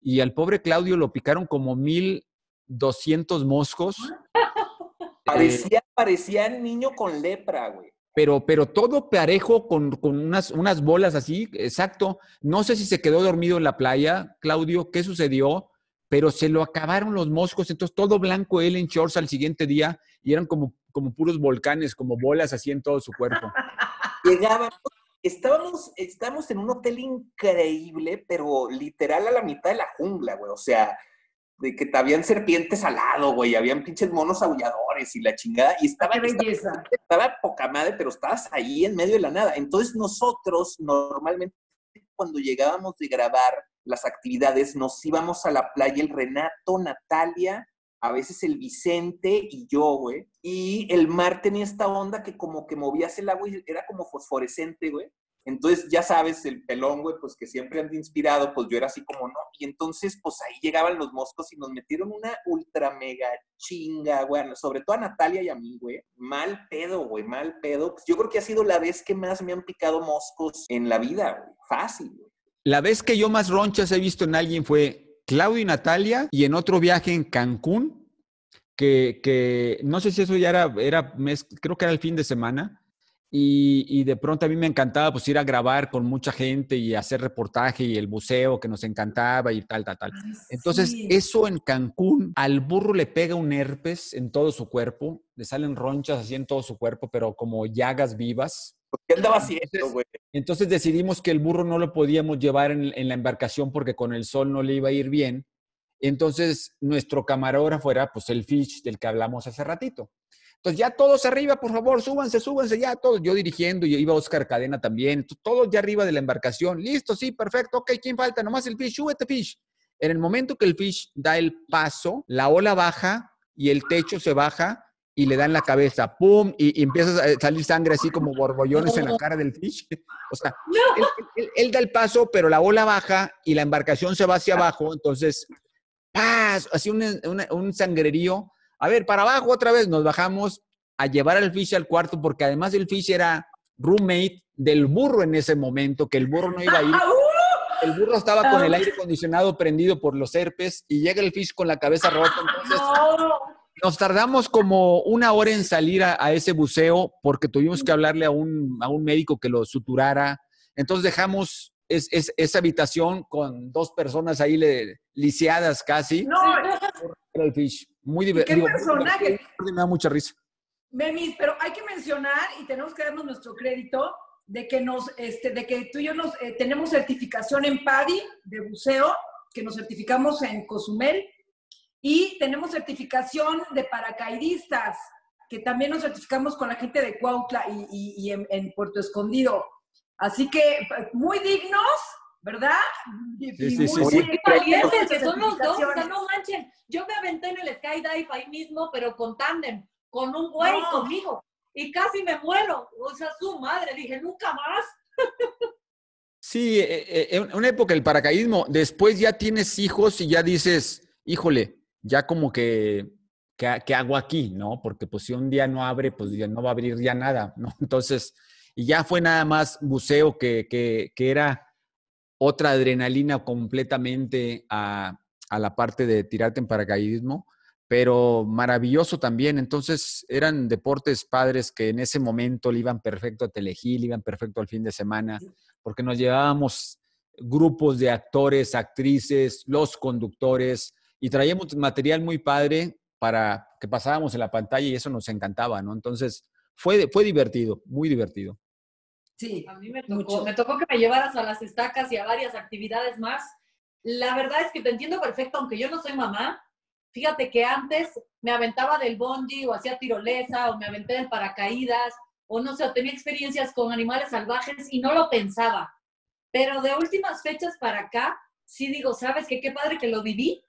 y al pobre Claudio lo picaron como 1200 moscos. Parecía, parecía niño con lepra, güey. Pero, pero todo parejo con, con unas, unas bolas así, exacto. No sé si se quedó dormido en la playa, Claudio, qué sucedió, pero se lo acabaron los moscos, entonces todo blanco él en shorts al siguiente día y eran como, como puros volcanes, como bolas así en todo su cuerpo. Llegábamos, estábamos, estábamos en un hotel increíble, pero literal a la mitad de la jungla, güey. O sea, de que habían serpientes al lado, güey, habían pinches monos aulladores y la chingada, y estaba, ¡Qué belleza! estaba, estaba poca madre, pero estabas ahí en medio de la nada. Entonces nosotros normalmente cuando llegábamos de grabar las actividades, nos íbamos a la playa el Renato, Natalia, a veces el Vicente y yo, güey. Y el mar tenía esta onda que como que movías el agua y era como fosforescente, güey. Entonces, ya sabes, el pelón, güey, pues que siempre anda inspirado, pues yo era así como no. Y entonces, pues ahí llegaban los moscos y nos metieron una ultra mega chinga, güey. Sobre todo a Natalia y a mí, güey. Mal pedo, güey, mal pedo. Pues yo creo que ha sido la vez que más me han picado moscos en la vida, güey. Fácil, güey. La vez que yo más ronchas he visto en alguien fue Claudio y Natalia y en otro viaje en Cancún, que, que no sé si eso ya era, era mes, creo que era el fin de semana, y, y, de pronto a mí me encantaba pues ir a grabar con mucha gente y hacer reportaje y el buceo que nos encantaba y tal, tal, tal. Ay, Entonces, sí. eso en Cancún, al burro le pega un herpes en todo su cuerpo, le salen ronchas así en todo su cuerpo, pero como llagas vivas. ¿Qué andaba haciendo, güey? Entonces decidimos que el burro no lo podíamos llevar en, en la embarcación porque con el sol no le iba a ir bien. Entonces, nuestro camarógrafo era pues el Fish del que hablamos hace ratito. Entonces, ya todos arriba, por favor, súbanse, súbanse, ya todos. Yo dirigiendo, y iba Oscar Cadena también, todos ya arriba de la embarcación. Listo, sí, perfecto. Ok, ¿quién falta? Nomás el Fish, súbete, Fish. En el momento que el Fish da el paso, la ola baja y el techo se baja y le da en la cabeza, ¡pum! Y, y empieza a salir sangre así como borbollones en la cara del Fish. O sea, él da el paso, pero la ola baja y la embarcación se va hacia abajo, entonces, ¡paz! Así un, un- un sangrerío. A ver, para abajo otra vez, nos bajamos a llevar al fish al cuarto, porque además el fish era roommate del burro en ese momento, que el burro no iba a ir. ¡Ah, uh! El burro estaba con el aire acondicionado prendido por los herpes y llega el fish con la cabeza rota. Entonces, No. nos tardamos como una hora en salir a, a ese buceo porque tuvimos que hablarle a un, a un médico que lo suturara. Entonces dejamos es- es- esa habitación con dos personas ahí le- lisiadas casi. No. Muy qué divertido. personaje? Me da mucha risa. Memis, pero hay que mencionar y tenemos que darnos nuestro crédito de que nos, este, de que tú y yo nos eh, tenemos certificación en PADI de buceo, que nos certificamos en Cozumel, y tenemos certificación de paracaidistas, que también nos certificamos con la gente de Cuautla y, y- y en, en Puerto Escondido. Así que muy dignos, ¿verdad? Y- Sí, y sí, muy- sí, muy valientes que son los dos, o sea, no manchen. Yo me aventé en el skydive ahí mismo, pero con tándem, con un güey No. conmigo. Y casi me muero. O sea, su madre, dije, nunca más. Sí, eh, eh, en una época el paracaidismo, después ya tienes hijos y ya dices, híjole, ya como que, ¿qué, qué hago aquí? ¿No? Porque pues si un día no abre, pues ya no va a abrir ya nada, ¿no? Entonces, y ya fue nada más buceo que, que, que era otra adrenalina completamente a, a la parte de tirarte en paracaidismo, pero maravilloso también. Entonces, eran deportes padres que en ese momento le iban perfecto a Telegil, iban perfecto al fin de semana porque nos llevábamos grupos de actores, actrices, los conductores y traíamos material muy padre para que pasábamos en la pantalla y eso nos encantaba, ¿no? Entonces, fue, fue divertido, muy divertido. Sí, A mí me tocó, Mucho. me tocó que me llevaras a las estacas y a varias actividades más. La verdad es que te entiendo perfecto, aunque yo no soy mamá. Fíjate que antes me aventaba del bungee o hacía tirolesa o me aventé del paracaídas o no sé, o tenía experiencias con animales salvajes y no lo pensaba. Pero de últimas fechas para acá, sí digo, ¿sabes qué? Qué padre que lo viví,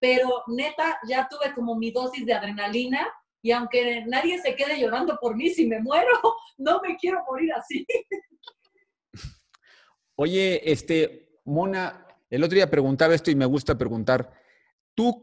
pero neta, ya tuve como mi dosis de adrenalina y aunque nadie se quede llorando por mí si me muero, no me quiero morir así. Oye, este, Mona, el otro día preguntaba esto y me gusta preguntar, tú,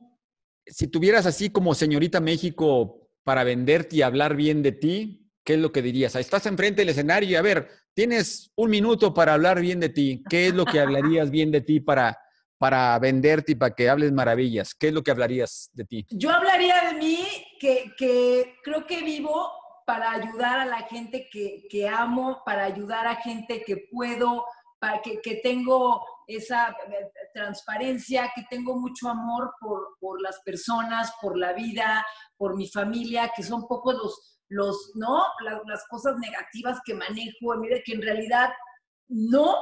si tuvieras así como señorita México para venderte y hablar bien de ti, ¿qué es lo que dirías? Estás enfrente del escenario y a ver, tienes un minuto para hablar bien de ti. ¿Qué es lo que hablarías bien de ti para, para venderte y para que hables maravillas? ¿Qué es lo que hablarías de ti? Yo hablaría de mí que, creo que vivo para ayudar a la gente que, amo, para ayudar a gente que puedo, para que, que tengo esa eh, transparencia, que tengo mucho amor por, por las personas, por la vida, por mi familia, que son poco los, los ¿no? Las, cosas negativas que manejo, mire que en realidad no.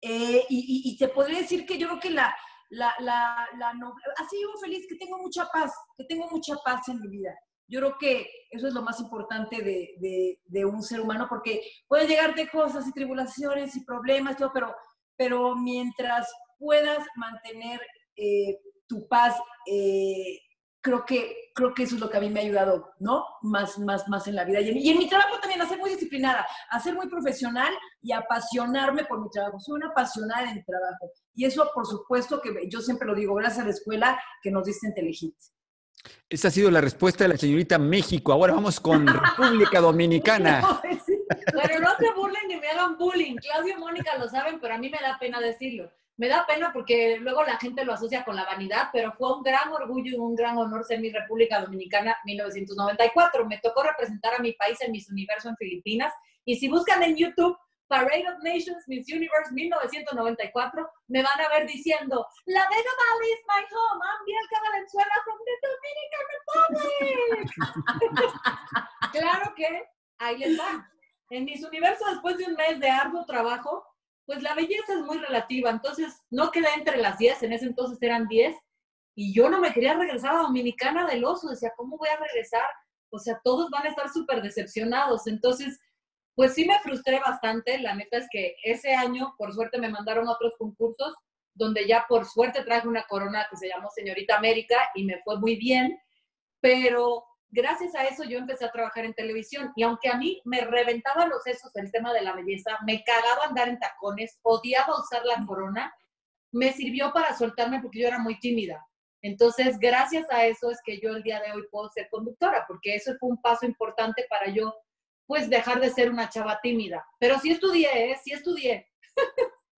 Eh, y, y, y, te podría decir que yo creo que la, la, la, la no, así un feliz, que tengo mucha paz, que tengo mucha paz en mi vida. Yo creo que eso es lo más importante de, de, de un ser humano, porque pueden llegarte cosas y tribulaciones y problemas, todo, pero, pero mientras puedas mantener eh, tu paz, eh, creo que, creo que eso es lo que a mí me ha ayudado, ¿no? Más, más, más en la vida. Y en, y en, mi trabajo también, a ser muy disciplinada, a ser muy profesional y apasionarme por mi trabajo. Soy una apasionada en mi trabajo. Y eso, por supuesto, que yo siempre lo digo, gracias a la escuela que nos diste en Telehit. Esa ha sido la respuesta de la señorita México. Ahora vamos con República Dominicana. Pero no se burlen ni me hagan bullying. Claudio y Mónica lo saben, pero a mí me da pena decirlo. Me da pena porque luego la gente lo asocia con la vanidad, pero fue un gran orgullo y un gran honor ser mi República Dominicana 1994. Me tocó representar a mi país en Miss Universo en Filipinas. Y si buscan en YouTube Parade of Nations Miss Universe 1994, me van a ver diciendo, La Vega Valley is my home, I'm Bielka Valenzuela from the Dominican Republic. claro que ahí les va. En Miss Universo, después de un mes de arduo trabajo, pues la belleza es muy relativa, entonces no quedé entre las 10, en ese entonces eran 10, y yo no me quería regresar a Dominicana del Oso, decía, ¿cómo voy a regresar? O sea, todos van a estar súper decepcionados, entonces pues sí me frustré bastante. La neta es que ese año, por suerte, me mandaron a otros concursos donde ya por suerte traje una corona que se llamó Señorita América y me fue muy bien. Pero gracias a eso yo empecé a trabajar en televisión. Y aunque a mí me reventaba los sesos el tema de la belleza, me cagaba andar en tacones, odiaba usar la corona, me sirvió para soltarme porque yo era muy tímida. Entonces, gracias a eso es que yo el día de hoy puedo ser conductora, porque eso fue un paso importante para yo pues dejar de ser una chava tímida. Pero sí estudié, ¿eh? Sí estudié.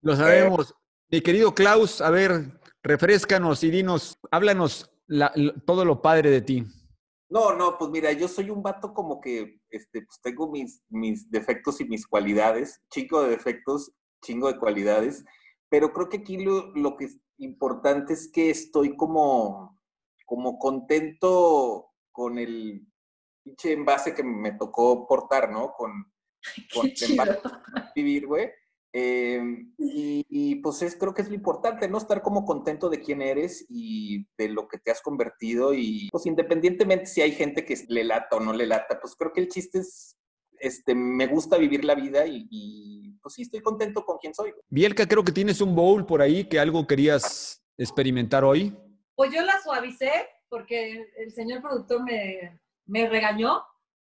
Lo sabemos. Mi querido Klaus, a ver, refrescanos y dinos, háblanos la, todo lo padre de ti. No, no, pues mira, yo soy un vato como que este, pues tengo mis, mis defectos y mis cualidades, chico de defectos, chingo de cualidades, pero creo que aquí lo, lo que es importante es que estoy como, como contento con el pinche envase que me tocó portar, ¿no? Con, con envase vivir, güey. Eh, y, y, pues es, creo que es lo importante, ¿no? Estar como contento de quién eres y de lo que te has convertido y pues independientemente si hay gente que le lata o no le lata, pues creo que el chiste es, este, me gusta vivir la vida y, y pues sí, estoy contento con quien soy. Bielka, creo que tienes un bowl por ahí que algo querías experimentar hoy. Pues yo la suavicé porque el señor productor me, me regañó.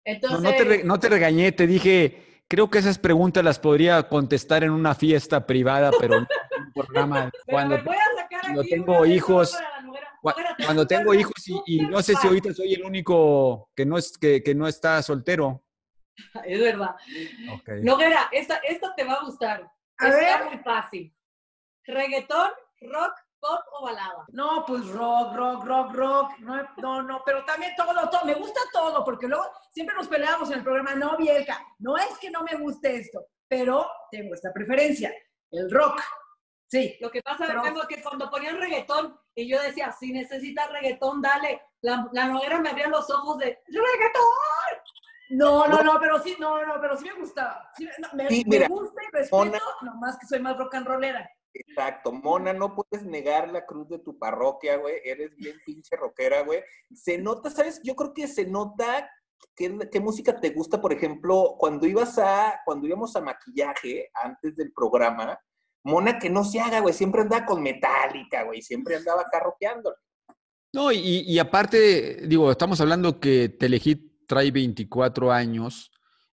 Entonces... No, no, te re, no, te regañé, te dije, creo que esas preguntas las podría contestar en una fiesta privada, pero no en un programa. cuando, cuando tengo hijos, cuando tengo hijos y, y, no sé si ahorita soy el único que no, es, que, que no está soltero. Es verdad. Okay. Noguera, esta, esta te va a gustar. A Está ver. muy fácil. Reggaetón, rock, pop o balada? No, pues rock, rock, rock, rock. No, no, no, pero también todo, todo. Me gusta todo, porque luego siempre nos peleamos en el programa, no, Bielka, no es que no me guste esto, pero tengo esta preferencia, el rock. Sí. Lo que pasa pero... es que cuando ponían reggaetón y yo decía, si necesitas reggaetón, dale. La, la noguera me abría los ojos de ¡reggaetón! No, no, no, pero sí, no, no, pero sí me gustaba. Sí, no, me, sí, mira, me, gusta y respeto, nomás que soy más rock and rollera. Exacto, Mona, no puedes negar la cruz de tu parroquia, güey. Eres bien pinche rockera, güey. Se nota, ¿sabes? Yo creo que se nota qué, qué música te gusta, por ejemplo, cuando ibas a, cuando íbamos a maquillaje antes del programa, Mona que no se haga, güey, siempre andaba con metálica, güey, siempre andaba rockeando. No, y, y aparte, digo, estamos hablando que Telehit trae 24 años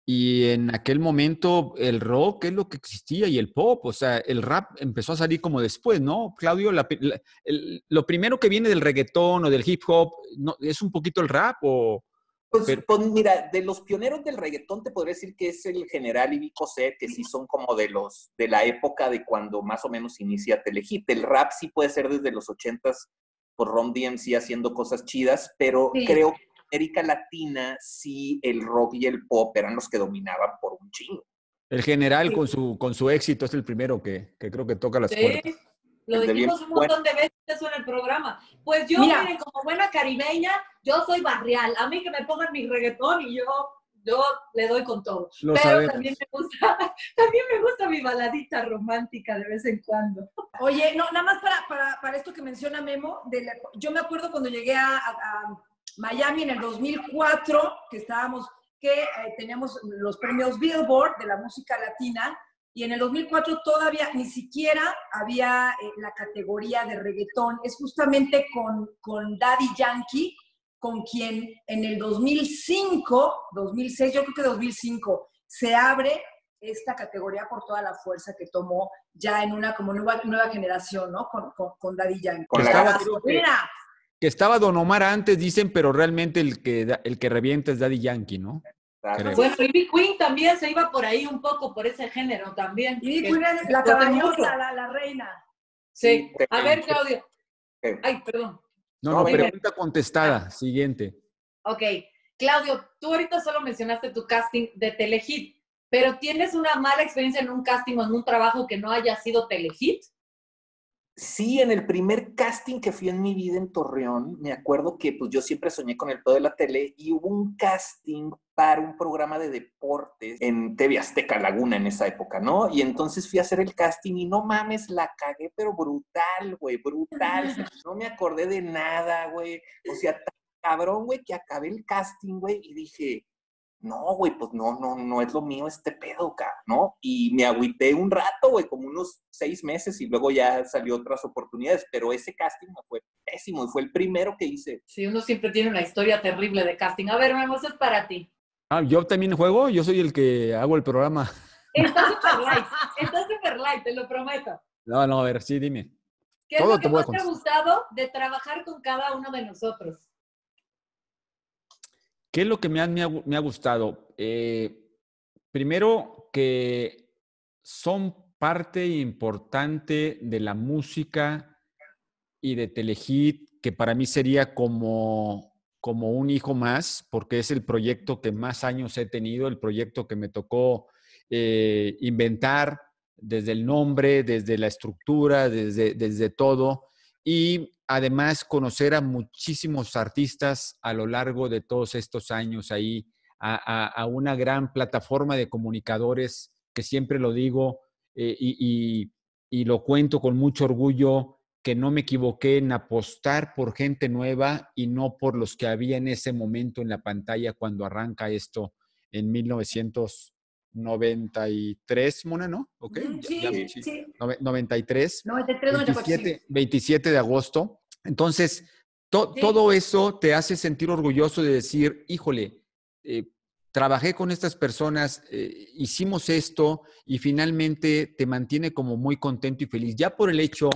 y en aquel momento el rock es lo que existía y el pop, o sea, el rap empezó a salir como después, ¿no? Claudio, la, la, el, lo primero que viene del reggaetón o del hip hop, ¿no, ¿es un poquito el rap o...? Pues, pues, mira, de los pioneros del reggaetón te podría decir que es el general y C, que sí son como de los de la época de cuando más o menos inicia Telehit. El rap sí puede ser desde los ochentas por Ron DMC haciendo cosas chidas, pero creo que América Latina sí el rock y el pop eran los que dominaban por un chingo. El general con su con su éxito es el primero que, que creo que toca las puertas. Lo dijimos un montón de veces en el programa. Pues yo, miren, como buena caribeña, yo soy barrial. A mí que me pongan mi reggaetón y yo, yo le doy con todo. Pero también me gusta, también me gusta mi baladita romántica de vez en cuando. Oye, no, nada más para, para, para esto que menciona Memo, de yo me acuerdo cuando llegué a, Miami en el 2004, que estábamos, que eh, teníamos los premios Billboard de la música latina, y en el 2004 todavía ni siquiera había eh, la categoría de reggaetón. Es justamente con, con Daddy Yankee, con quien en el 2005, 2006, yo creo que 2005, se abre esta categoría por toda la fuerza que tomó ya en una como nueva, nueva generación, ¿no? Con, con, Daddy Yankee. que, estaba, que estaba Don Omar antes, dicen, pero realmente el que, el que revienta es Daddy Yankee, ¿no? Bueno, y Queen también se iba por ahí un poco, por ese género también. Y Queen es la cabañosa, la, la, reina. Sí. A ver, Claudio. Ay, perdón. No, no, pregunta contestada. Siguiente. Ok. Claudio, tú ahorita solo mencionaste tu casting de Telehit, pero ¿tienes una mala experiencia en un casting o en un trabajo que no haya sido Telehit? Sí, en el primer casting que fui en mi vida en Torreón, me acuerdo que pues yo siempre soñé con el todo de la tele y hubo un casting para un programa de deportes en TV Azteca Laguna en esa época, ¿no? Y entonces fui a hacer el casting y no mames, la cagué, pero brutal, güey, brutal. No me acordé de nada, güey. O sea, cabrón, güey, que acabé el casting, güey, y dije, no, güey, pues no, no, no es lo mío este pedo, cabrón, ¿no? Y me agüité un rato, güey, como unos seis meses y luego ya salió otras oportunidades, pero ese casting me fue pésimo y fue el primero que hice. Sí, uno siempre tiene una historia terrible de casting. A ver, vamos, es para ti. Ah, yo también juego, yo soy el que hago el programa. Está super light, está super light, te lo prometo. No, no, a ver, sí, dime. ¿Qué es lo que más te ha gustado de trabajar con cada uno de nosotros? ¿Qué es lo que me ha, me ha, gustado? Eh, primero, que son parte importante de la música y de Telehit, que para mí sería como, como un hijo más, porque es el proyecto que más años he tenido, el proyecto que me tocó eh, inventar desde el nombre, desde la estructura, desde, desde todo. Y además conocer a muchísimos artistas a lo largo de todos estos años ahí, a, una gran plataforma de comunicadores, que siempre lo digo eh, y, lo cuento con mucho orgullo, que no me equivoqué en apostar por gente nueva y no por los que había en ese momento en la pantalla cuando arranca esto en 1993, Mona, ¿no? ¿Ok? Sí, sí. 93. 93, 27, 27 de agosto. Entonces, todo eso te hace sentir orgulloso de decir, híjole, eh, trabajé con estas personas, eh, hicimos esto y finalmente te mantiene como muy contento y feliz. Ya por el hecho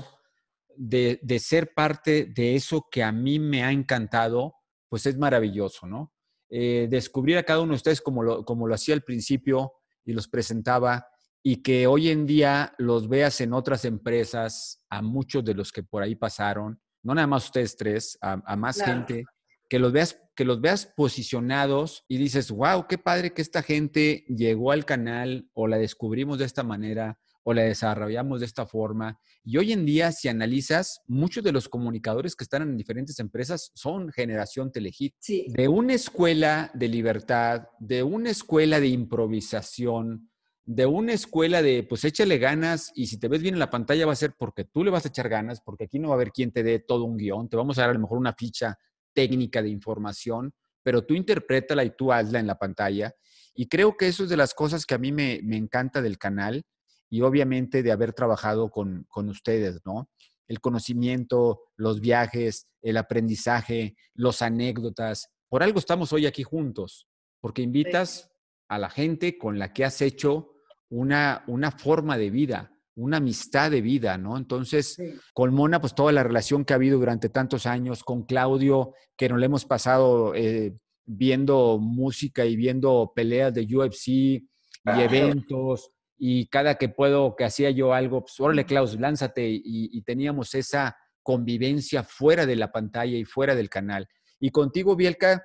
de, ser parte de eso que a mí me ha encantado, pues es maravilloso, ¿no? Eh, descubrir a cada uno de ustedes como lo, como lo hacía al principio y los presentaba y que hoy en día los veas en otras empresas, a muchos de los que por ahí pasaron, no nada más ustedes tres, a, más gente, que los, veas, que los veas posicionados y dices, wow, qué padre que esta gente llegó al canal o la descubrimos de esta manera o la desarrollamos de esta forma. Y hoy en día, si analizas, muchos de los comunicadores que están en diferentes empresas son generación Telehit. De una escuela de libertad, de una escuela de improvisación, de una escuela de, pues échale ganas y si te ves bien en la pantalla va a ser porque tú le vas a echar ganas, porque aquí no va a haber quien te dé todo un guion, te vamos a dar a lo mejor una ficha técnica de información, pero tú interprétala y tú hazla en la pantalla. Y creo que eso es de las cosas que a mí me, encanta del canal y obviamente de haber trabajado con, con ustedes, ¿no? El conocimiento, los viajes, el aprendizaje, los anécdotas. Por algo estamos hoy aquí juntos, porque invitas a la gente con la que has hecho una, una forma de vida, una amistad de vida, ¿no? Entonces, con Mona, pues toda la relación que ha habido durante tantos años, con Claudio, que nos le hemos pasado eh, viendo música y viendo peleas de UFC y eventos y cada que puedo, que hacía yo algo, pues órale Klaus, lánzate y, y teníamos esa convivencia fuera de la pantalla y fuera del canal. Y contigo, Bielka,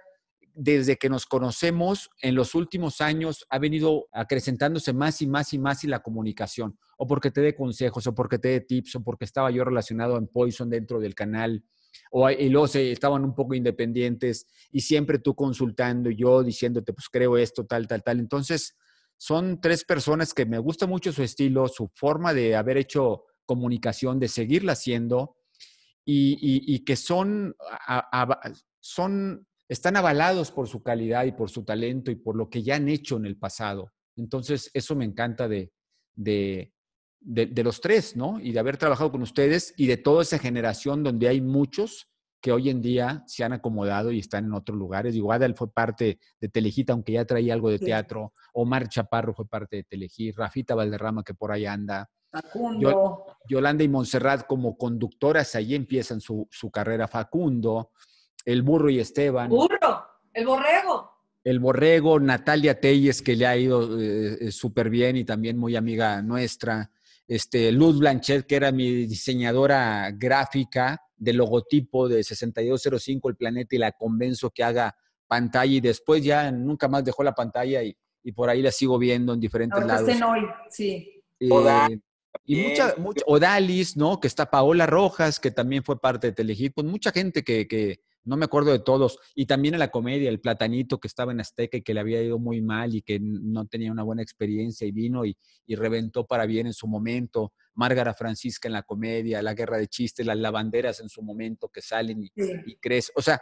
desde que nos conocemos, en los últimos años ha venido acrecentándose más y más y más y la comunicación, o porque te dé consejos, o porque te dé tips, o porque estaba yo relacionado en Poison dentro del canal, o y luego se, estaban un poco independientes y siempre tú consultando, yo diciéndote, pues creo esto, tal, tal, tal. Entonces, son tres personas que me gusta mucho su estilo, su forma de haber hecho comunicación, de seguirla haciendo y, que son, son están avalados por su calidad y por su talento y por lo que ya han hecho en el pasado. Entonces, eso me encanta de, de, de, los tres, ¿no? Y de haber trabajado con ustedes y de toda esa generación donde hay muchos que hoy en día se han acomodado y están en otros lugares. Igual fue parte de Telehit, aunque ya traía algo de teatro. Omar Chaparro fue parte de Telehit. Rafita Valderrama, que por ahí anda. Facundo. Yolanda y Montserrat como conductoras, ahí empiezan su, su carrera. Facundo el burro y Esteban. Burro, el borrego. El borrego, Natalia Telles, que le ha ido eh, eh, súper bien y también muy amiga nuestra. Este, Luz Blanchet, que era mi diseñadora gráfica del logotipo de 6205 El Planeta y la convenzo que haga pantalla y después ya nunca más dejó la pantalla y, por ahí la sigo viendo en diferentes lados. hoy, sí. Eh, y mucha, mucha, Odalis, ¿no? Que está Paola Rojas, que también fue parte de Telehit, pues mucha gente que, que, no me acuerdo de todos. Y también en la comedia, el platanito que estaba en Azteca y que le había ido muy mal y que no tenía una buena experiencia y vino y, reventó para bien en su momento. Márgara Francisca en la comedia, la guerra de chistes, las lavanderas en su momento que salen y, crecen. O sea,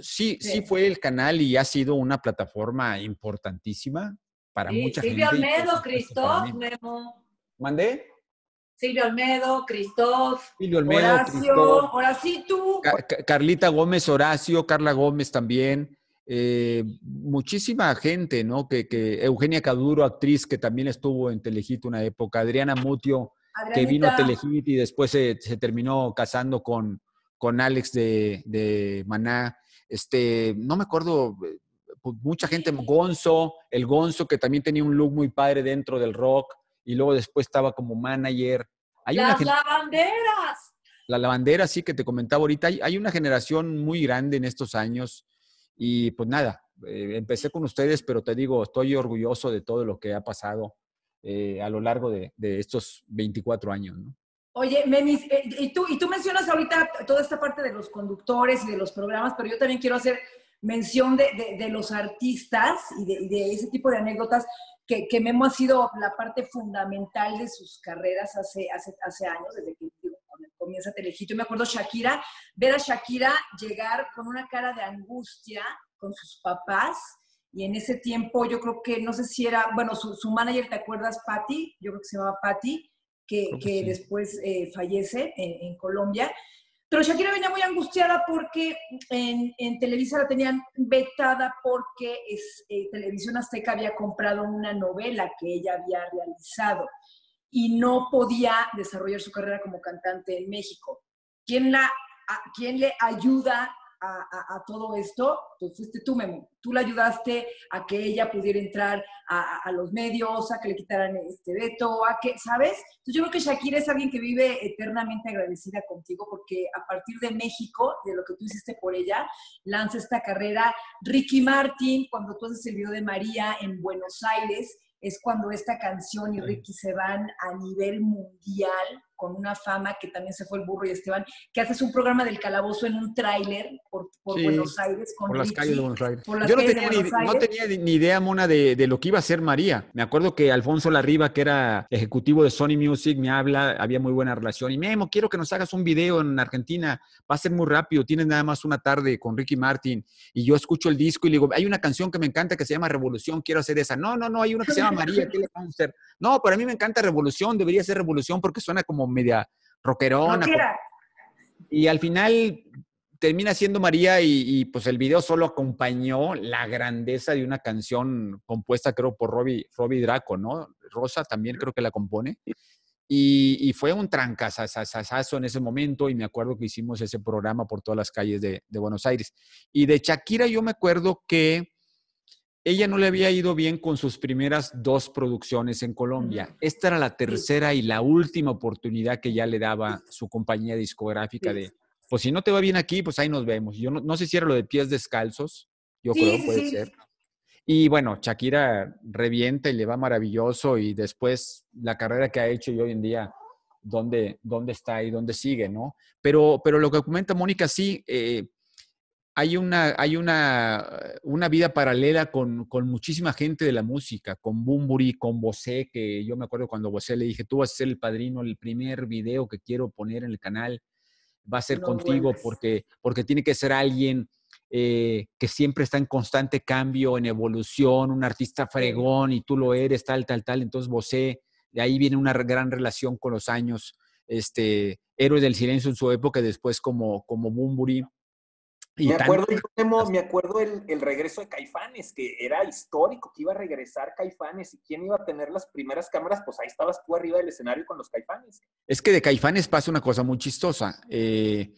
sí, sí, fue el canal y ha sido una plataforma importantísima para mucha Silvio gente. Silvio Almedo, Cristóbal, Memo. ¿Mandé? Silvio Almedo, Cristóf. Silvio Almedo, Horacio, Horacito. Carlita Gómez, Horacio, Carla Gómez también. Eh, muchísima gente, ¿no? Que, Eugenia Caduro, actriz que también estuvo en Telehit una época, Adriana Mutio, que vino a Telehit y después se, terminó casando con, con Alex de, Maná. Este, no me acuerdo, pues, mucha gente, Gonzo, el Gonzo que también tenía un look muy padre dentro del rock y luego después estaba como manager. Hay Las lavanderas. La lavandera, sí, que te comentaba ahorita. Hay, una generación muy grande en estos años y pues nada, eh, empecé con ustedes, pero te digo, estoy orgulloso de todo lo que ha pasado eh, a lo largo de, estos 24 años, ¿no? Oye, Memis, eh, y, tú, y tú mencionas ahorita toda esta parte de los conductores y de los programas, pero yo también quiero hacer mención de, de, los artistas y de, de, ese tipo de anécdotas que, que, Memo ha sido la parte fundamental de sus carreras hace, hace, hace años, desde que comienza Telehit. Yo me acuerdo Shakira, ver a Shakira llegar con una cara de angustia con sus papás, y en ese tiempo yo creo que, no sé si era, bueno, su, su manager, ¿te acuerdas, Patty? Yo creo que se llamaba Patty, que, que después eh, fallece en, en Colombia. Pero Shakira venía muy angustiada porque en, Televisa la tenían vetada porque es, eh, Televisión Azteca había comprado una novela que ella había realizado y no podía desarrollar su carrera como cantante en México. ¿Quién, la, quién le ayuda a, todo esto, pues fuiste tú, Memo. Tú le ayudaste a que ella pudiera entrar a, los medios, a que le quitaran este veto, a que, ¿sabes? Entonces yo creo que Shakira es alguien que vive eternamente agradecida contigo porque a partir de México, de lo que tú hiciste por ella, lanza esta carrera. Ricky Martin, cuando tú haces el video de María en Buenos Aires, es cuando esta canción y Ricky se van a nivel mundial con una fama que también se fue el burro y Esteban, que haces un programa del calabozo en un tráiler por, Buenos Aires. Con por las calles de Buenos Aires. Yo no tenía, ni, no tenía, ni, idea, Mona, de, de, lo que iba a ser María. Me acuerdo que Alfonso Larriba, que era ejecutivo de Sony Music, me habla, había muy buena relación. Y Memo, quiero que nos hagas un video en Argentina. Va a ser muy rápido, tienes nada más una tarde con Ricky Martin. Y yo escucho el disco y le digo, hay una canción que me encanta que se llama Revolución, quiero hacer esa. No, no, no, hay una que se llama María, ¿qué le vamos a hacer? No, para mí me encanta Revolución, debería ser Revolución porque suena como media rockerona. Y al final termina siendo María y, pues el video solo acompañó la grandeza de una canción compuesta creo por Robbie, Robbie Draco, ¿no? Rosa también creo que la compone. Y, fue un trancazazazazo en ese momento y me acuerdo que hicimos ese programa por todas las calles de, Buenos Aires. Y de Shakira yo me acuerdo que ella no le había ido bien con sus primeras dos producciones en Colombia. Esta era la tercera y la última oportunidad que ya le daba su compañía discográfica de, pues si no te va bien aquí, pues ahí nos vemos. Yo no, sé si era lo de pies descalzos, yo creo puede ser. Y bueno, Shakira revienta y le va maravilloso y después la carrera que ha hecho y hoy en día, ¿dónde, dónde está y dónde sigue, no? Pero, pero lo que comenta Mónica, sí, eh, hay, una, hay una, una vida paralela con, con, muchísima gente de la música, con Bumburi, con Bosé, que yo me acuerdo cuando Bosé le dije, tú vas a ser el padrino, el primer video que quiero poner en el canal va a ser contigo porque, porque tiene que ser alguien eh, que siempre está en constante cambio, en evolución, un artista fregón y tú lo eres, tal, tal, tal. Entonces, Bosé, de ahí viene una gran relación con los años. Este, Héroes del Silencio en su época, después como, como Bumburi. Me, acuerdo, me acuerdo el, el, regreso de Caifanes, que era histórico, que iba a regresar Caifanes y quién iba a tener las primeras cámaras, pues ahí estabas tú arriba del escenario con los Caifanes. Es que de Caifanes pasa una cosa muy chistosa. Eh,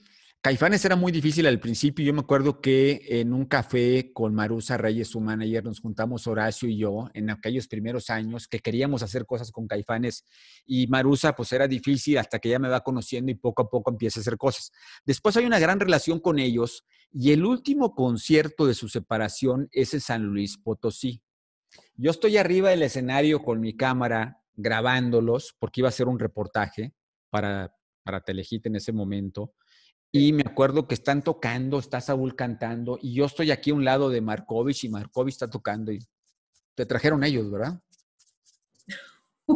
Caifanes era muy difícil al principio. Yo me acuerdo que en un café con Marusa Reyes, su manager, nos juntamos Horacio y yo en aquellos primeros años que queríamos hacer cosas con Caifanes. Y Marusa, pues era difícil hasta que ella me va conociendo y poco a poco empieza a hacer cosas. Después hay una gran relación con ellos y el último concierto de su separación es en San Luis Potosí. Yo estoy arriba del escenario con mi cámara grabándolos porque iba a hacer un reportaje para, para Telehit en ese momento y me acuerdo que están tocando, está Saúl cantando, y yo estoy aquí a un lado de Markovich y Markovich está tocando. Y te trajeron ellos, ¿verdad?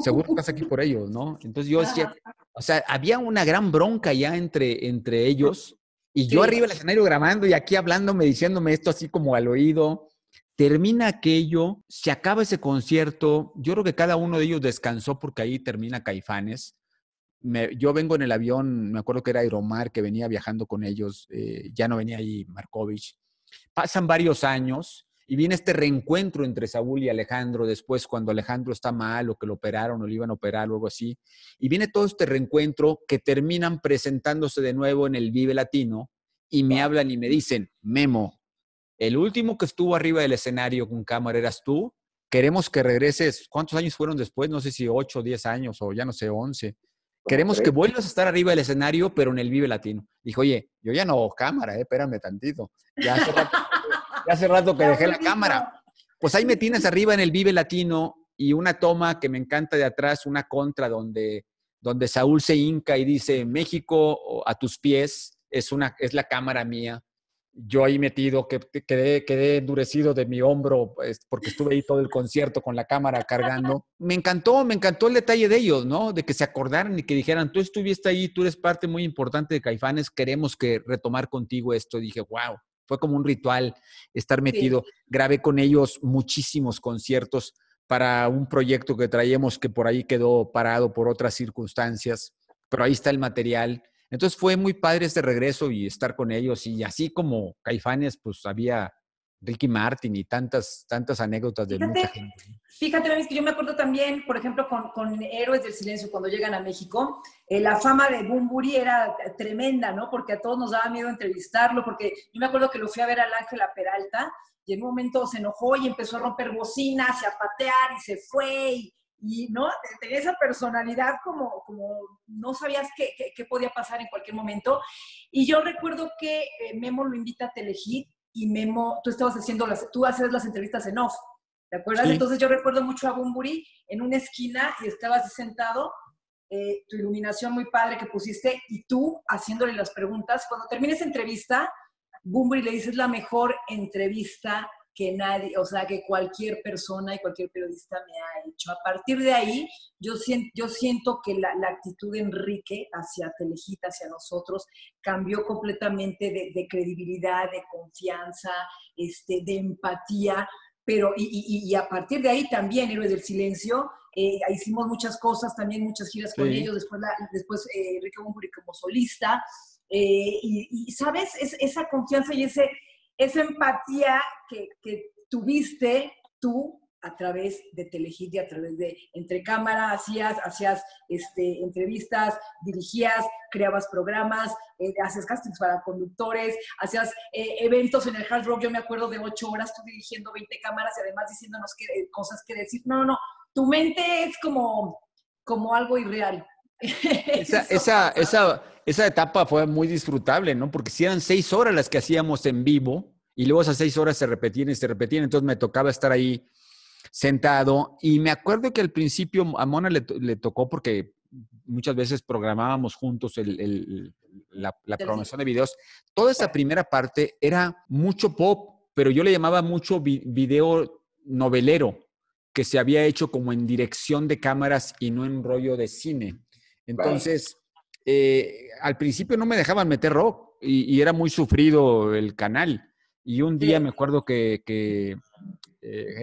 Seguro que estás aquí por ellos, ¿no? Entonces yo decía, o sea, había una gran bronca ya entre, entre ellos, y yo arriba del escenario grabando y aquí hablándome, diciéndome esto así como al oído. Termina aquello, se acaba ese concierto. Yo creo que cada uno de ellos descansó porque ahí termina Caifanes yo vengo en el avión, me acuerdo que era Aeromar que venía viajando con ellos, eh, ya no venía ahí Markovich. Pasan varios años y viene este reencuentro entre Saúl y Alejandro después cuando Alejandro está mal o que lo operaron o lo iban a operar o algo así. Y viene todo este reencuentro que terminan presentándose de nuevo en el Vive Latino y me hablan y me dicen, Memo, el último que estuvo arriba del escenario con cámara eras tú. Queremos que regreses. ¿Cuántos años fueron después? No sé si 8, 10 años o ya no sé, 11 Queremos que vuelvas a estar arriba del escenario, pero en el Vive Latino. Dijo, oye, yo ya no cámara, eh, espérame tantito. Ya hace rato, que dejé la cámara. Pues ahí me tienes arriba en el Vive Latino y una toma que me encanta de atrás, una contra donde, donde Saúl se hinca y dice, México a tus pies es, una, es la cámara mía yo ahí metido, que quedé, quedé endurecido de mi hombro, pues, porque estuve ahí todo el concierto con la cámara cargando. Me encantó, me encantó el detalle de ellos, ¿no? De que se acordaran y que dijeran, tú estuviste ahí, tú eres parte muy importante de Caifanes, queremos que retomar contigo esto. Y dije, wow, fue como un ritual estar metido. Grabé con ellos muchísimos conciertos para un proyecto que traíamos que por ahí quedó parado por otras circunstancias, pero ahí está el material entonces fue muy padre este regreso y estar con ellos. Y así como Caifanes, pues había Ricky Martin y tantas, tantas anécdotas de mucha gente. Fíjate, que yo me acuerdo también, por ejemplo, con, Héroes del Silencio, cuando llegan a México, eh, la fama de Bumburi era tremenda, ¿no? Porque a todos nos daba miedo entrevistarlo, porque yo me acuerdo que lo fui a ver al Ángela Peralta y en un momento se enojó y empezó a romper bocinas y a patear y se fue y, y no tenía esa personalidad como, como no sabías qué, qué, podía pasar en cualquier momento. Y yo recuerdo que eh, Memo lo invita a Telehit y Memo, tú estabas haciendo las, tú haces las entrevistas en off, ¿te acuerdas? Entonces yo recuerdo mucho a Bumburi en una esquina y estabas sentado, eh, tu iluminación muy padre que pusiste y tú haciéndole las preguntas. Cuando termina esa entrevista, Bumburi le dices la mejor entrevista que nadie, o sea, que cualquier persona y cualquier periodista me ha hecho. A partir de ahí, yo siento, yo siento que la, actitud de Enrique hacia Telejita, hacia nosotros, cambió completamente de, credibilidad, de confianza, este, de empatía, pero y, a partir de ahí también, Héroes del Silencio, eh, hicimos muchas cosas, también muchas giras con ellos, después, después eh, Enrique Bumburi como solista, eh, y, sabes, es, esa confianza y ese esa empatía que, tuviste tú a través de Telehit a través de entre cámara, hacías, hacías este, entrevistas, dirigías, creabas programas, eh, hacías castings para conductores, hacías eh, eventos en el Hard Rock, yo me acuerdo de ocho horas tú dirigiendo 20 cámaras y además diciéndonos qué, cosas que decir. No, no, no, tu mente es como, como algo irreal. Esa, esa, esa, esa, etapa fue muy disfrutable, ¿no? Porque si eran seis horas las que hacíamos en vivo y luego esas seis horas se repetían y se repetían, entonces me tocaba estar ahí sentado y me acuerdo que al principio a Mona le, tocó porque muchas veces programábamos juntos la, la programación de videos. Toda esa primera parte era mucho pop, pero yo le llamaba mucho video novelero, que se había hecho como en dirección de cámaras y no en rollo de cine. Entonces, eh, al principio no me dejaban meter rock y, era muy sufrido el canal. Y un día me acuerdo que, eh,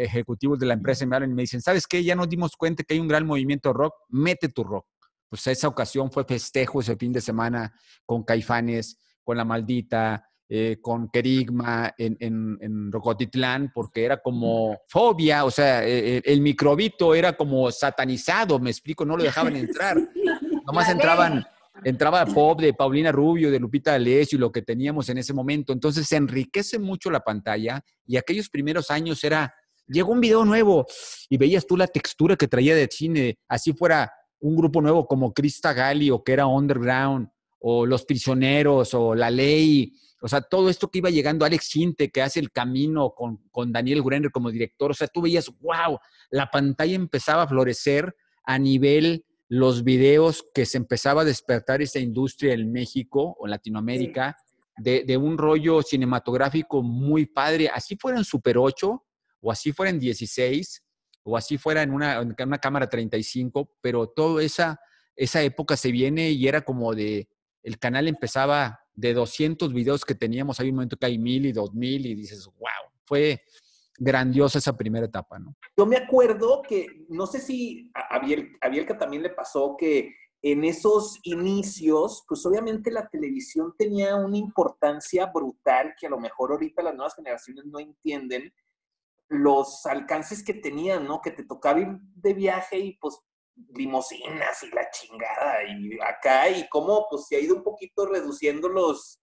ejecutivos de la empresa me hablan y me dicen, ¿sabes qué? Ya nos dimos cuenta que hay un gran movimiento rock, mete tu rock. Pues esa ocasión fue festejo ese fin de semana con Caifanes, con La Maldita, eh, con Kerigma en, en, Rocotitlán, porque era como fobia, o sea, el microbito era como satanizado, me explico, no lo dejaban entrar. Nomás entraban, entraba pop de Paulina Rubio, de Lupita D'Alessio y lo que teníamos en ese momento. Entonces se enriquece mucho la pantalla y aquellos primeros años era, llegó un video nuevo y veías tú la textura que traía de cine, así fuera un grupo nuevo como Crista Gali o que era Underground o Los Prisioneros o La Ley. O sea, todo esto que iba llegando, Alex Sinte, que hace el camino con, con Daniel Gruner como director, o sea, tú veías, wow, la pantalla empezaba a florecer a nivel los videos que se empezaba a despertar esa industria en México o en Latinoamérica de, un rollo cinematográfico muy padre, así fuera en Super 8 o así fuera en 16 o así fuera en una, en una cámara 35, pero toda esa, esa época se viene y era como de, el canal empezaba de 200 videos que teníamos, hay un momento que hay mil y dos mil y dices, wow, fue, grandiosa esa primera etapa, ¿no? Yo me acuerdo que, no sé si a Bielka también le pasó que en esos inicios, pues obviamente la televisión tenía una importancia brutal que a lo mejor ahorita las nuevas generaciones no entienden los alcances que tenían, ¿no? Que te tocaba ir de viaje y pues limosinas y la chingada y acá y cómo pues se ha ido un poquito reduciendo los,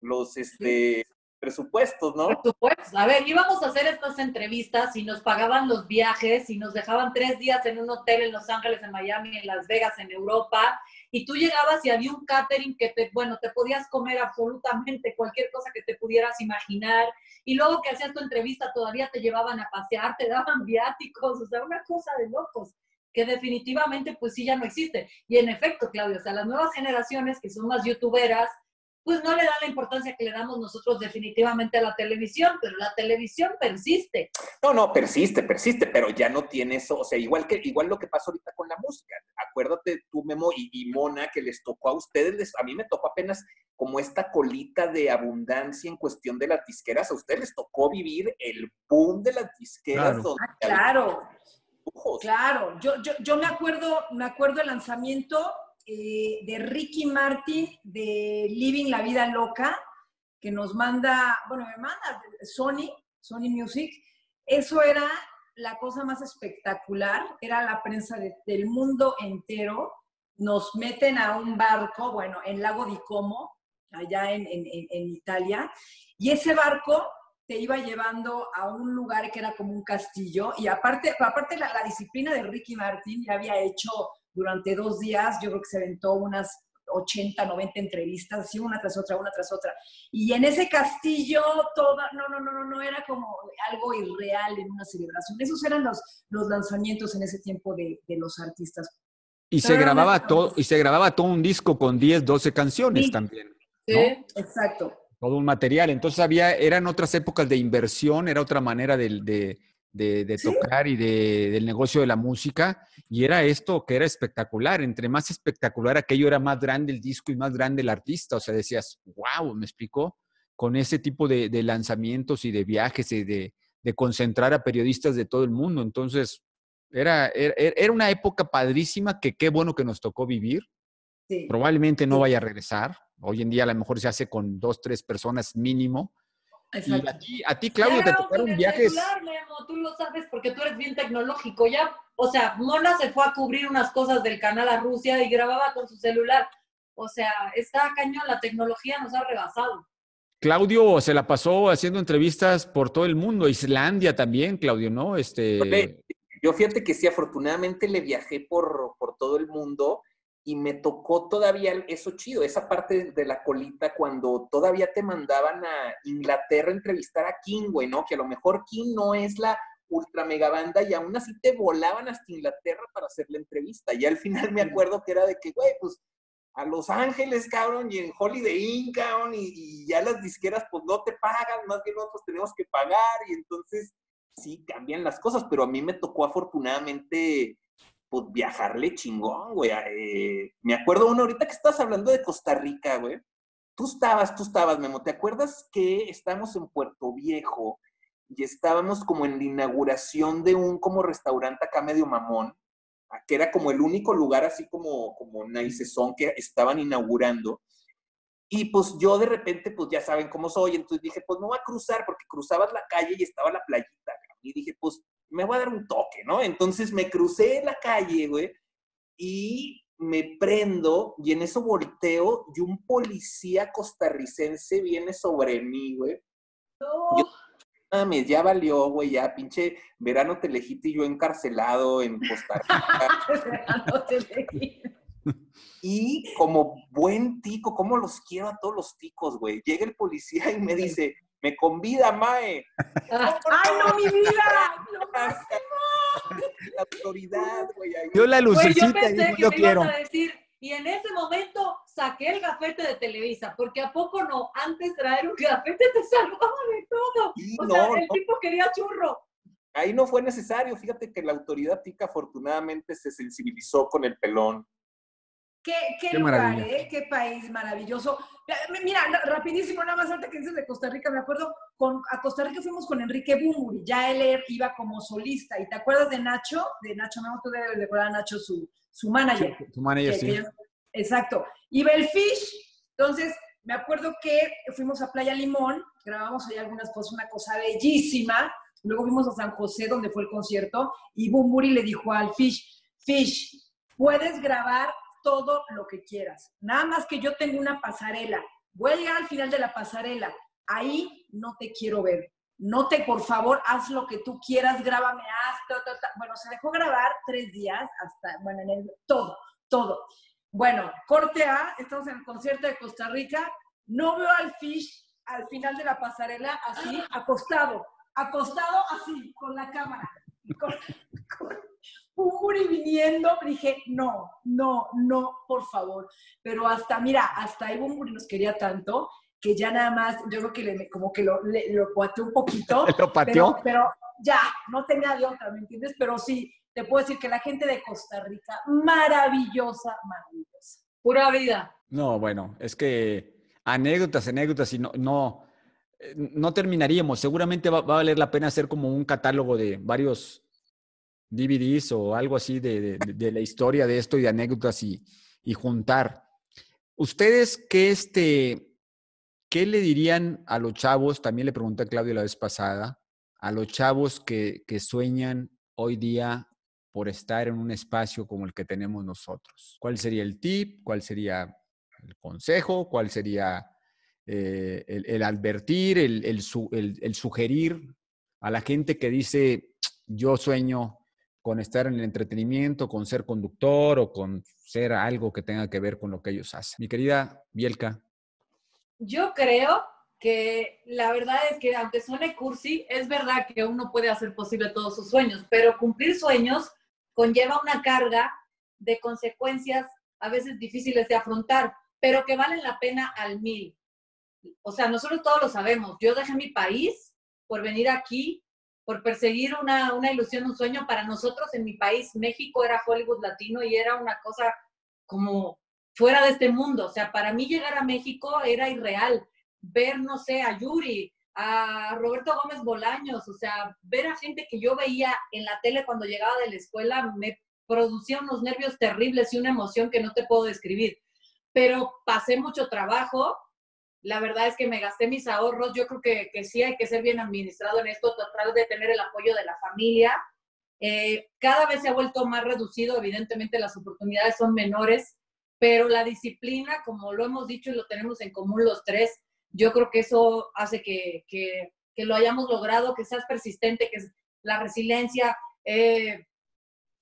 los, este, presupuestos, ¿no? Presupuestos. A ver, íbamos a hacer estas entrevistas y nos pagaban los viajes y nos dejaban tres días en un hotel en Los Ángeles, en Miami, en Las Vegas, en Europa. Y tú llegabas y había un catering que te, bueno, te podías comer absolutamente cualquier cosa que te pudieras imaginar. Y luego que hacías tu entrevista todavía te llevaban a pasear, te daban viáticos, o sea, una cosa de locos que definitivamente pues sí ya no existe. Y en efecto, Claudio, o sea, las nuevas generaciones que son más youtuberas, pues no le da la importancia que le damos nosotros definitivamente a la televisión, pero la televisión persiste. No, no, persiste, persiste, pero ya no tiene eso, o sea, igual que igual lo que pasa ahorita con la música. Acuérdate tú, Memo y, Mona, que les tocó a ustedes, a mí me tocó apenas como esta colita de abundancia en cuestión de las disqueras, a ustedes les tocó vivir el boom de las disqueras. Claro, ah, claro. Claro, yo, yo, yo me acuerdo, me acuerdo el lanzamiento eh, de Ricky Martin de Living la Vida Loca, que nos manda, bueno, me manda Sony, Sony Music. Eso era la cosa más espectacular, era la prensa del mundo entero. Nos meten a un barco, bueno, en Lago di Como, allá en, Italia, y ese barco te iba llevando a un lugar que era como un castillo, y aparte, aparte la, la disciplina de Ricky Martin ya había hecho durante dos días, yo creo que se aventó unas 80, 90 entrevistas, así una tras otra, una tras otra. Y en ese castillo, toda, no, no, no, no, no era como algo irreal en una celebración. Esos eran los, los lanzamientos en ese tiempo de, de los artistas. Y se, grababa todo, y se grababa todo un disco con 10, 12 canciones también. Sí, exacto. Todo un material. Entonces había, eran otras épocas de inversión, era otra manera de, de de, tocar y de, del negocio de la música. Y era esto que era espectacular. Entre más espectacular aquello era más grande el disco y más grande el artista. O sea, decías, wow, me explicó, con ese tipo de, lanzamientos y de viajes y de, concentrar a periodistas de todo el mundo. Entonces, era, era, una época padrísima que qué bueno que nos tocó vivir. Probablemente no vaya a regresar. Hoy en día a lo mejor se hace con dos, tres personas mínimo Y Exacto. a ti, a ti Claudio, te Claro, tocaron con el viajes. celular, Memo, tú lo sabes porque tú eres bien tecnológico. Ya, o sea, Mona se fue a cubrir unas cosas del canal a Rusia y grababa con su celular. O sea, está cañón, la tecnología nos ha rebasado. Claudio se la pasó haciendo entrevistas por todo el mundo, Islandia también, Claudio, ¿no? Este, Yo fíjate que sí, afortunadamente le viajé por, por todo el mundo y me tocó todavía eso chido, esa parte de la colita cuando todavía te mandaban a Inglaterra a entrevistar a King, güey, ¿no? Que a lo mejor King no es la ultra mega banda y aún así te volaban hasta Inglaterra para hacer la entrevista. Y al final me acuerdo que era de que, güey, pues a Los Ángeles, cabrón, y en Holiday Inn, cabrón, y, y ya las disqueras pues no te pagan, más bien nosotros tenemos que pagar y entonces sí cambian las cosas, pero a mí me tocó afortunadamente pues viajarle chingón, güey. Eh, me acuerdo uno ahorita que estás hablando de Costa Rica, güey. Tú estabas, tú estabas, Memo. ¿Te acuerdas que estábamos en Puerto Viejo y estábamos como en la inauguración de un como restaurante acá medio mamón, que era como el único lugar así como, como naicezón que estaban inaugurando? Y pues yo de repente, pues ya saben cómo soy, entonces dije, pues no voy a cruzar, porque cruzabas la calle y estaba la playita, y dije, pues me voy a dar un toque, ¿no? Entonces me crucé la calle, güey, y me prendo, y en eso volteo, y un policía costarricense viene sobre mí, güey. No. Yo- Mames, ya valió, güey, ya pinche verano telejito y yo encarcelado en Costa Rica. Y como buen tico, como los quiero a todos los ticos, güey. Llega el policía y me dice, me convida, Mae. Ah, ¡Ay, no, mi vida! Lo más- La autoridad, güey. dio la yo lucecita y pensé dijo, que yo me quiero. ibas a decir, y en ese momento saqué el gafete de Televisa, porque a poco no, antes traer un gafete te salvaba de todo. Sí, O no, sea, el no, tipo quería churro. ahí no fue necesario. Fíjate que la autoridad tica afortunadamente se sensibilizó con el pelón. ¿Qué, qué, Qué lugar. ¿eh? Qué país maravilloso. Mira, ra- rapidísimo, nada más antes que dices de Costa Rica, me acuerdo, con, a Costa Rica fuimos con Enrique Bumburi, ya él er- iba como solista. ¿Y te acuerdas de Nacho? De Nacho, no, tú debes recordar a Nacho, su, su manager. Tu manager, que- sí. que exacto. Iba el Fish. Entonces, me acuerdo que fuimos a Playa Limón, grabamos ahí algunas cosas, una cosa bellísima. Luego fuimos a San José, donde fue el concierto, y Bumburi le dijo al Fish, Fish, puedes grabar todo lo que quieras. Nada más que yo tengo una pasarela. Voy a llegar al final de la pasarela. Ahí no te quiero ver. No te, por favor, haz lo que tú quieras, grábame, haz, ta, ta, ta. Bueno, se dejó grabar tres días hasta, bueno, en el, todo, todo. Bueno, corte A, estamos en el concierto de Costa Rica. No veo al Fish al final de la pasarela así, acostado, acostado así, con la cámara. Y Con, con Bumburi viniendo, dije, no, no, no, por favor. Pero hasta, mira, hasta ahí Bumburi nos quería tanto que ya nada más, yo creo que le, como que lo, le- lo pateó un poquito. Lo pateó. Pero, pero ya, no tenía de otra, ¿me entiendes? Pero sí, te puedo decir que la gente de Costa Rica, maravillosa, maravillosa. Pura vida. No, bueno, es que anécdotas, anécdotas, y no, no, no terminaríamos. Seguramente va, a valer la pena hacer como un catálogo de varios DVDs o algo así de, la historia de esto y de anécdotas y, y juntar. ¿Ustedes qué, este, qué le dirían a los chavos? También le pregunté a Claudio la vez pasada, a los chavos que, que sueñan hoy día por estar en un espacio como el que tenemos nosotros. ¿Cuál sería el tip? ¿Cuál sería el consejo? ¿Cuál sería eh, el, advertir, el- el sugerir a la gente que dice, yo sueño con estar en el entretenimiento, con ser conductor o con ser algo que tenga que ver con lo que ellos hacen? Mi querida Bielka. Yo creo que la verdad es que aunque suene cursi, es verdad que uno puede hacer posible todos sus sueños, pero cumplir sueños conlleva una carga de consecuencias a veces difíciles de afrontar, pero que valen la pena al mil. O sea, nosotros todos lo sabemos. Yo dejé mi país por venir aquí, por perseguir una, una ilusión, un sueño. Para nosotros en mi país, México era Hollywood latino y era una cosa como fuera de este mundo. O sea, para mí llegar a México era irreal. Ver, no sé, a Yuri, a Roberto Gómez Bolaños, o sea, ver a gente que yo veía en la tele cuando llegaba de la escuela me producía unos nervios terribles y una emoción que no te puedo describir. Pero pasé mucho trabajo, la verdad es que me gasté mis ahorros. Yo creo que, que sí hay que ser bien administrado en esto, tratar de tener el apoyo de la familia. Eh, cada vez se ha vuelto más reducido, evidentemente las oportunidades son menores, pero la disciplina, como lo hemos dicho y lo tenemos en común los tres, yo creo que eso hace que, que, que lo hayamos logrado, que seas persistente, que la resiliencia. Eh,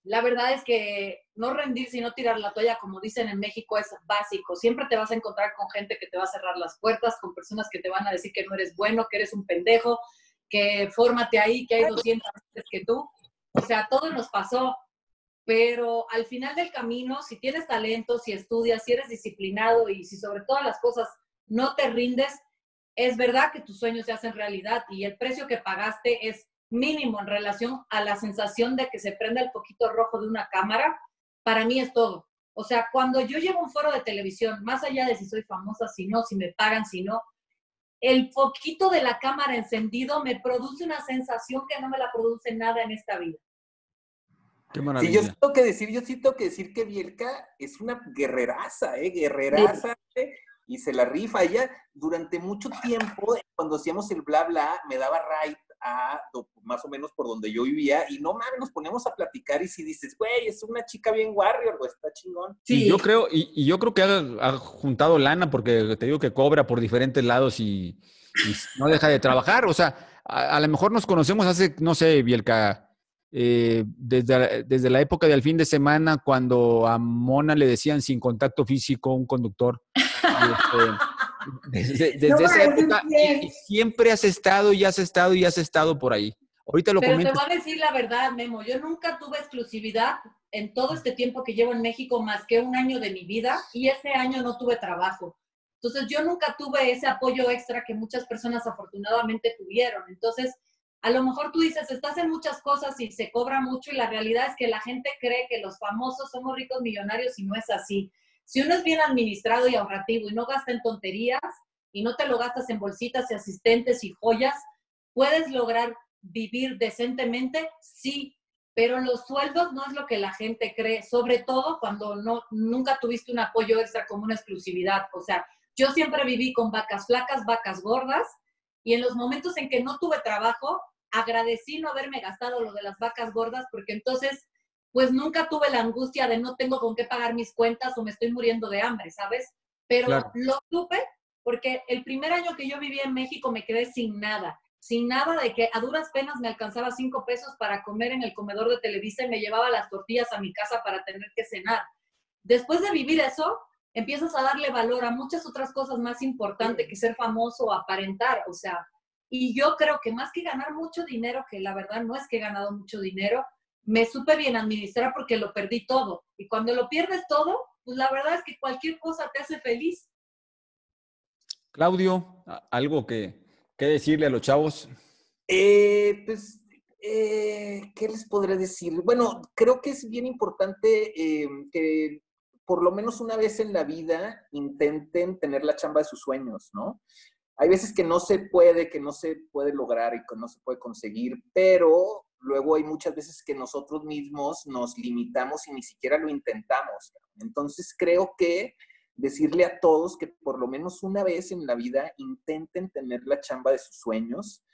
la verdad es que no rendirse y no tirar la toalla, como dicen en México, es básico. Siempre te vas a encontrar con gente que te va a cerrar las puertas, con personas que te van a decir que no eres bueno, que eres un pendejo, que fórmate ahí, que hay 200 veces que tú. O sea, todo nos pasó. Pero al final del camino, si tienes talento, si estudias, si eres disciplinado y si sobre todas las cosas no te rindes, es verdad que tus sueños se hacen realidad y el precio que pagaste es mínimo en relación a la sensación de que se prenda el poquito rojo de una cámara, para mí es todo. O sea, cuando yo llevo un foro de televisión, más allá de si soy famosa, si no, si me pagan, si no, el poquito de la cámara encendido me produce una sensación que no me la produce nada en esta vida. Qué maravilla. Sí, yo tengo que decir, yo sí tengo que decir que Bielka es una guerreraza, ¿eh? Guerreraza. ¿eh? Y se la rifa. Ella, durante mucho tiempo, cuando hacíamos el bla bla, me daba right a más o menos por donde yo vivía y no mames, nos ponemos a platicar y si dices, güey, es una chica bien warrior, güey, está chingón. Sí, yo creo, y, yo creo que ha, juntado lana porque te digo que cobra por diferentes lados y, no deja de trabajar. O sea, a, lo mejor nos conocemos hace, no sé, Bielka, eh, desde, desde la época del fin de semana cuando a Mona le decían sin contacto físico un conductor. Este, desde, esa época siempre has estado y has estado y has estado por ahí. Ahorita lo Pero te voy a decir la verdad, Memo. Yo nunca tuve exclusividad en todo este tiempo que llevo en México más que un año de mi vida y ese año no tuve trabajo. Entonces yo nunca tuve ese apoyo extra que muchas personas afortunadamente tuvieron. Entonces, a lo mejor tú dices, estás en muchas cosas y se cobra mucho y la realidad es que la gente cree que los famosos somos ricos millonarios y no es así. Si uno es bien administrado y ahorrativo y no gasta en tonterías y no te lo gastas en bolsitas y asistentes y joyas, ¿puedes lograr vivir decentemente? Sí, pero los sueldos no es lo que la gente cree, sobre todo cuando no, nunca tuviste un apoyo extra como una exclusividad. O sea, yo siempre viví con vacas flacas, vacas gordas, y en los momentos en que no tuve trabajo, agradecí no haberme gastado lo de las vacas gordas, porque entonces pues nunca tuve la angustia de no tengo con qué pagar mis cuentas o me estoy muriendo de hambre, ¿sabes? Pero lo supe porque el primer año que yo vivía en México me quedé sin nada, sin nada de que a duras penas me alcanzaba cinco pesos para comer en el comedor de Televisa y me llevaba las tortillas a mi casa para tener que cenar. Después de vivir eso, empiezas a darle valor a muchas otras cosas más importantes que ser famoso o aparentar, o sea, y yo creo que más que ganar mucho dinero, que la verdad no es que he ganado mucho dinero, me supe bien administrar porque lo perdí todo. Y cuando lo pierdes todo, pues la verdad es que cualquier cosa te hace feliz. Claudio, ¿algo que, decirle a los chavos? Eh, pues, eh, ¿qué les podré decir? Bueno, creo que es bien importante eh, que por lo menos una vez en la vida intenten tener la chamba de sus sueños, ¿no? Hay veces que no se puede, que no se puede lograr y que no se puede conseguir, pero luego hay muchas veces que nosotros mismos nos limitamos y ni siquiera lo intentamos. Entonces creo que decirle a todos que por lo menos una vez en la vida intenten tener la chamba de sus sueños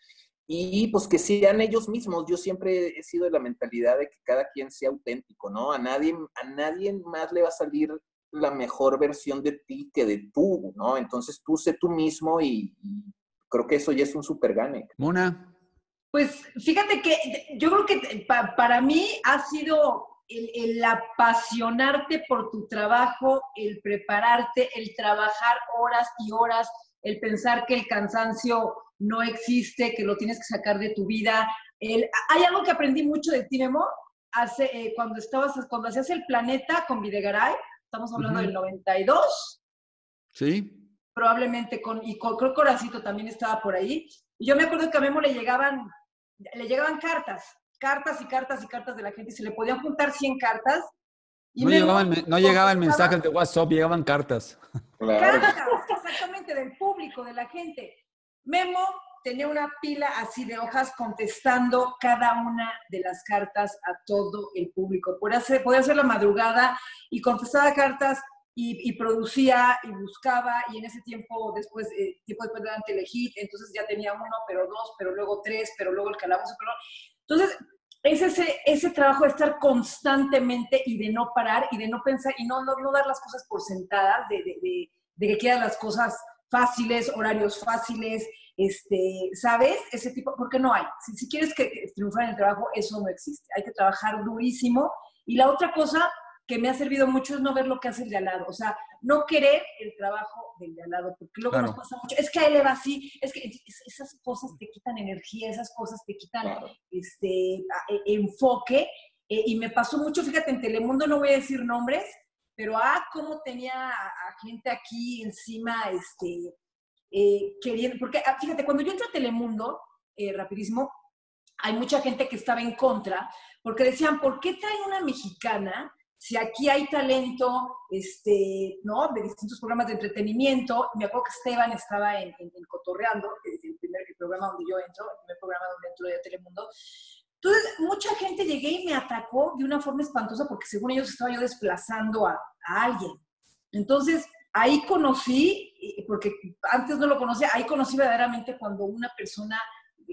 y pues que sean ellos mismos. Yo siempre he sido de la mentalidad de que cada quien sea auténtico, ¿no? A nadie, a nadie más le va a salir la mejor versión de ti que de tú, ¿no? Entonces tú sé tú mismo y, creo que eso ya es un super gane. Mona, pues fíjate que yo creo que para mí ha sido el, apasionarte por tu trabajo, el prepararte, el trabajar horas y horas, el pensar que el cansancio no existe, que lo tienes que sacar de tu vida. hay algo que aprendí mucho de ti, Memo, hace, eh, cuando, estabas, cuando hacías el planeta con Videgaray, estamos hablando del 92. Sí. Probablemente con, y con, creo que Horacito también estaba por ahí. Y yo me acuerdo que a Memo le llegaban le llegaban cartas, cartas y cartas y cartas de la gente, y se le podían juntar 100 cartas. Y no, llegaban, no mensajes de WhatsApp, llegaban cartas. Cartas, exactamente, del público, de la gente. Memo tenía una pila así de hojas contestando cada una de las cartas a todo el público. Podía hacer, podía hacer la madrugada y contestaba cartas y, producía y buscaba y en ese tiempo después, eh, tiempo después de Telehit, entonces ya tenía uno, pero dos, pero luego tres, pero luego el calabozo, pero... Entonces, es ese, ese trabajo de estar constantemente y de no parar y de no pensar y no, no, dar las cosas por sentadas, de, de, de, que quieran las cosas fáciles, horarios fáciles, este, ¿sabes? Ese tipo, porque no hay. Si, si quieres que, que triunfar en el trabajo, eso no existe. Hay que trabajar durísimo. Y la otra cosa que me ha servido mucho es no ver lo que hace el de al lado, o sea, no querer el trabajo del de al lado, porque luego nos pasa mucho, es que a él le va así, es que esas cosas te quitan energía, esas cosas te quitan este, e, enfoque, e, y me pasó mucho, fíjate, en Telemundo no voy a decir nombres, pero ah, cómo tenía a, gente aquí encima, este, eh, queriendo, porque ah, fíjate, cuando yo entro a Telemundo, eh, rapidísimo, hay mucha gente que estaba en contra, porque decían, ¿por qué traen una mexicana si aquí hay talento, este, ¿no? De distintos programas de entretenimiento, me acuerdo que Esteban estaba en, Cotorreando, que es el primer programa donde yo entro, el primer programa donde entro de Telemundo. Entonces, mucha gente llegué y me atacó de una forma espantosa porque según ellos estaba yo desplazando a, a alguien. Entonces, ahí conocí, porque antes no lo conocía, ahí conocí verdaderamente cuando una persona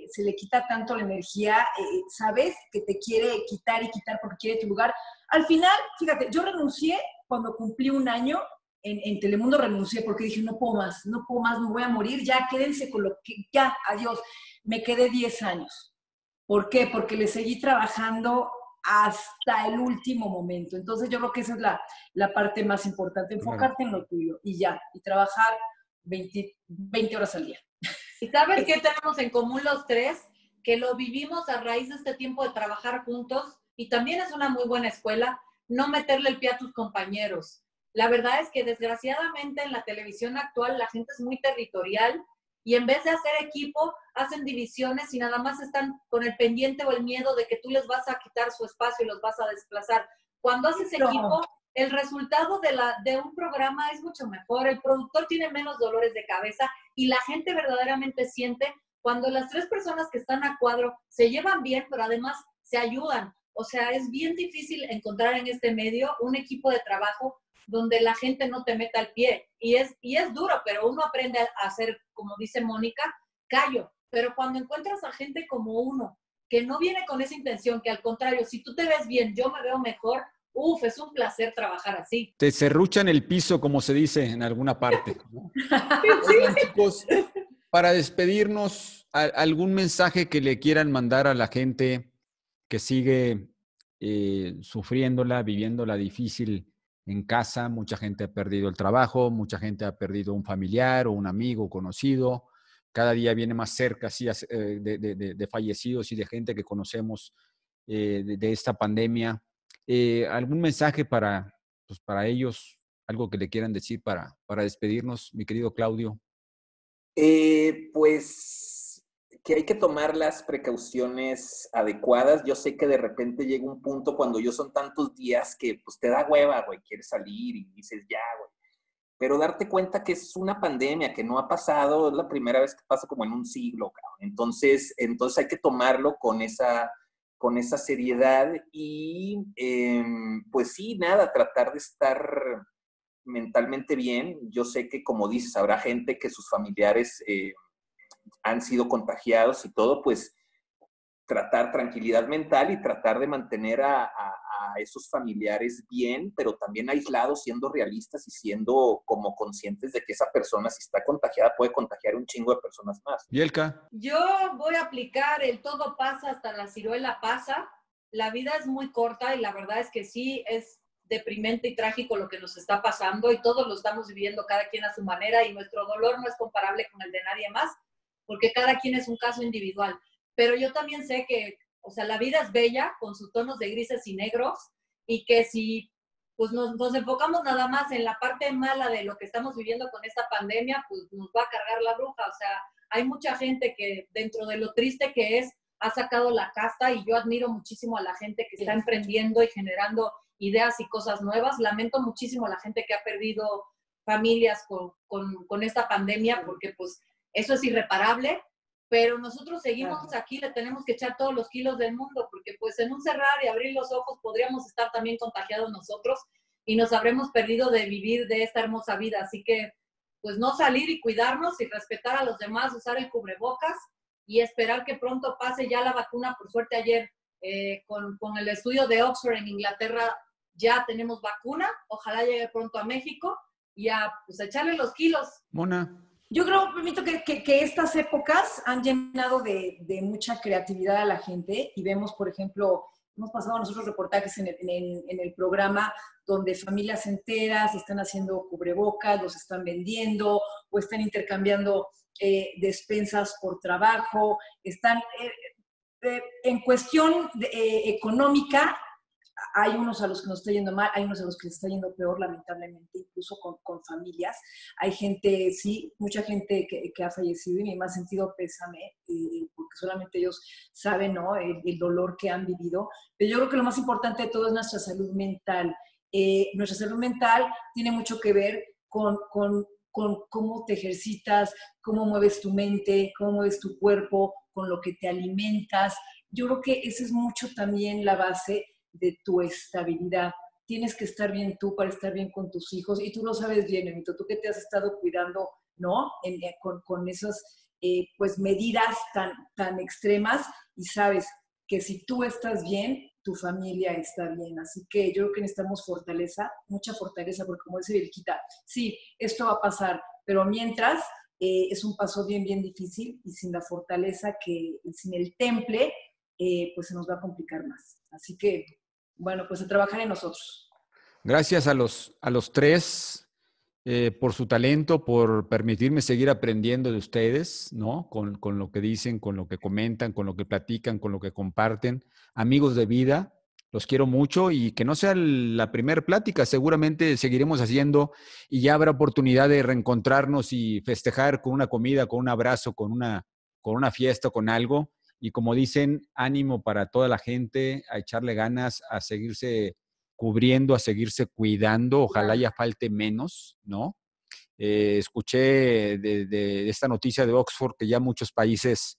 se le quita tanto la energía, eh, ¿sabes? Que te quiere quitar y quitar porque quiere tu lugar. Al final, fíjate, yo renuncié cuando cumplí un año, en, Telemundo renuncié porque dije, no puedo más, no puedo más, me voy a morir, ya quédense con lo que, ya, adiós. Me quedé 10 años. ¿Por qué? Porque le seguí trabajando hasta el último momento. Entonces yo creo que esa es la, la parte más importante, enfocarte en lo tuyo y ya, y trabajar 20, 20 horas al día. ¿Y sabes qué tenemos en común los tres? Que lo vivimos a raíz de este tiempo de trabajar juntos y también es una muy buena escuela no meterle el pie a tus compañeros. La verdad es que desgraciadamente en la televisión actual la gente es muy territorial y en vez de hacer equipo, hacen divisiones y nada más están con el pendiente o el miedo de que tú les vas a quitar su espacio y los vas a desplazar. Cuando haces equipo, el resultado de, la, de un programa es mucho mejor, el productor tiene menos dolores de cabeza y la gente verdaderamente siente cuando las tres personas que están a cuadro se llevan bien, pero además se ayudan. O sea, es bien difícil encontrar en este medio un equipo de trabajo donde la gente no te meta el pie. Y es, y es duro, pero uno aprende a hacer, como dice Mónica, callo. Pero cuando encuentras a gente como uno, que no viene con esa intención, que al contrario, si tú te ves bien, yo me veo mejor, Uf, es un placer trabajar así. Te cerruchan el piso, como se dice en alguna parte. chicos, para despedirnos, ¿algún mensaje que le quieran mandar a la gente que sigue eh, sufriéndola, viviéndola difícil en casa? Mucha gente ha perdido el trabajo, mucha gente ha perdido un familiar o un amigo conocido. Cada día viene más cerca así, eh, de, fallecidos y de gente que conocemos eh, de esta pandemia. ¿Algún mensaje para, pues, para ellos? ¿Algo que le quieran decir para, para despedirnos, mi querido Claudio? Pues que hay que tomar las precauciones adecuadas. Yo sé que de repente llega un punto cuando yo son tantos días que pues te da hueva, güey, quieres salir y dices ya, güey. Pero darte cuenta que es una pandemia que no ha pasado, es la primera vez que pasa como en un siglo, cabrón. Entonces, entonces hay que tomarlo con esa, con esa seriedad y em, pues sí, nada, tratar de estar mentalmente bien. Yo sé que como dices, habrá gente que sus familiares eh, han sido contagiados y todo, pues tratar tranquilidad mental y tratar de mantener a, esos familiares bien, pero también aislados, siendo realistas y siendo como conscientes de que esa persona, si está contagiada, puede contagiar un chingo de personas más. Yelka. Yo voy a aplicar el todo pasa hasta la ciruela pasa. La vida es muy corta y la verdad es que sí es deprimente y trágico lo que nos está pasando y todos lo estamos viviendo cada quien a su manera y nuestro dolor no es comparable con el de nadie más porque cada quien es un caso individual. Pero yo también sé que o sea, la vida es bella con sus tonos de grises y negros y que si pues nos, nos, enfocamos nada más en la parte mala de lo que estamos viviendo con esta pandemia, pues nos va a cargar la bruja. O sea, hay mucha gente que dentro de lo triste que es, ha sacado la casta y yo admiro muchísimo a la gente que está emprendiendo y generando ideas y cosas nuevas. Lamento muchísimo a la gente que ha perdido familias con, con, con esta pandemia porque pues eso es irreparable pero nosotros seguimos aquí, le tenemos que echar todos los kilos del mundo, porque pues en un cerrar y abrir los ojos podríamos estar también contagiados nosotros. y nos habremos perdido de vivir de esta hermosa vida. Así que, pues no salir y cuidarnos y respetar a los demás, usar el cubrebocas y esperar que pronto pase ya la vacuna. Por suerte ayer eh, con, con, el estudio de Oxford en Inglaterra ya tenemos vacuna. Ojalá llegue pronto a México y a pues, echarle los kilos. Mona. Yo creo, permito, que, estas épocas han llenado de, de, mucha creatividad a la gente y vemos, por ejemplo, hemos pasado nosotros reportajes en el, en, el programa donde familias enteras están haciendo cubrebocas, los están vendiendo o están intercambiando eh, despensas por trabajo, están eh, eh, en cuestión económica, hay unos a los que nos está yendo mal, hay unos a los que nos está yendo peor, lamentablemente, incluso con, familias. Hay gente, sí, mucha gente que, ha fallecido y en más sentido pésame, porque solamente ellos saben ¿no? el, dolor que han vivido. Pero yo creo que lo más importante de todo es nuestra salud mental. nuestra salud mental tiene mucho que ver con, con con cómo te ejercitas, cómo mueves tu mente, cómo mueves tu cuerpo, con lo que te alimentas. Yo creo que esa es mucho también la base de tu estabilidad. Tienes que estar bien tú para estar bien con tus hijos y tú lo sabes bien, Emito, tú que te has estado cuidando, ¿no? Eh, con, con, esas eh, pues medidas tan, tan extremas y sabes que si tú estás bien, tu familia está bien. Así que yo creo que necesitamos fortaleza, mucha fortaleza, porque como dice Virquita, sí, esto va a pasar, pero mientras eh, es un paso bien, bien difícil y sin la fortaleza que, sin el temple, pues se nos va a complicar más. Así que, bueno, pues a trabajar en nosotros. Gracias a los, a los tres eh, por su talento, por permitirme seguir aprendiendo de ustedes, ¿no? Con, con, lo que dicen, con lo que comentan, con lo que platican, con lo que comparten. Amigos de vida, los quiero mucho y que no sea la primera plática, seguramente seguiremos haciendo y ya habrá oportunidad de reencontrarnos y festejar con una comida, con un abrazo, con una, con una fiesta, con algo. Y como dicen, ánimo para toda la gente, a echarle ganas, a seguirse cubriendo, a seguirse cuidando, ojalá ya falte menos, ¿no? Eh, escuché de, esta noticia de Oxford que ya muchos países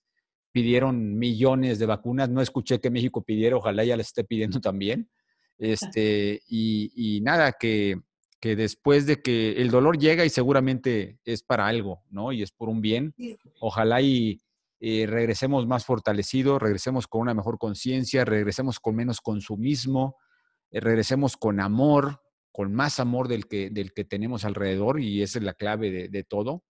pidieron millones de vacunas, no escuché que México pidiera, ojalá ya les esté pidiendo también. Este, y, nada, que, que, después de que el dolor llega y seguramente es para algo, ¿no? Y es por un bien, ojalá y eh, regresemos más fortalecidos, regresemos con una mejor conciencia, regresemos con menos consumismo, eh, regresemos con amor, con más amor del que, del que tenemos alrededor y esa es la clave de, de todo.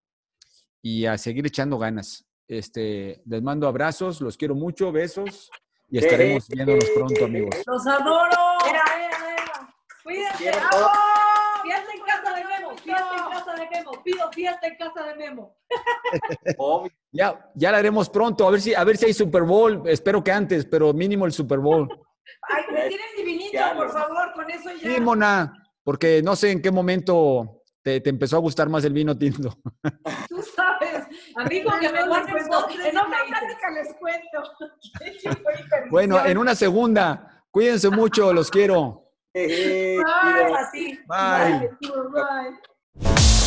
Y a seguir echando ganas. Este, les mando abrazos, los quiero mucho, besos y estaremos viéndonos pronto, amigos. ¡Los adoro! Mira, mira, mira. Cuídense. Fiesta en casa de Memo, fiesta en casa de Memo, pido fiesta en casa de Memo. ya, ya la haremos pronto, a ver si, a ver si hay Super Bowl, espero que antes, pero mínimo el Super Bowl. Ay, me tienen divinito, por favor, con eso ya. Sí, Mona, porque no sé en qué momento te, te empezó a gustar más el vino tinto. Tú sabes. Amigo, que me guarden En otra plática les cuento. bueno, en una segunda. Cuídense mucho, los quiero. Bye. Bye. Bye. Bye. We'll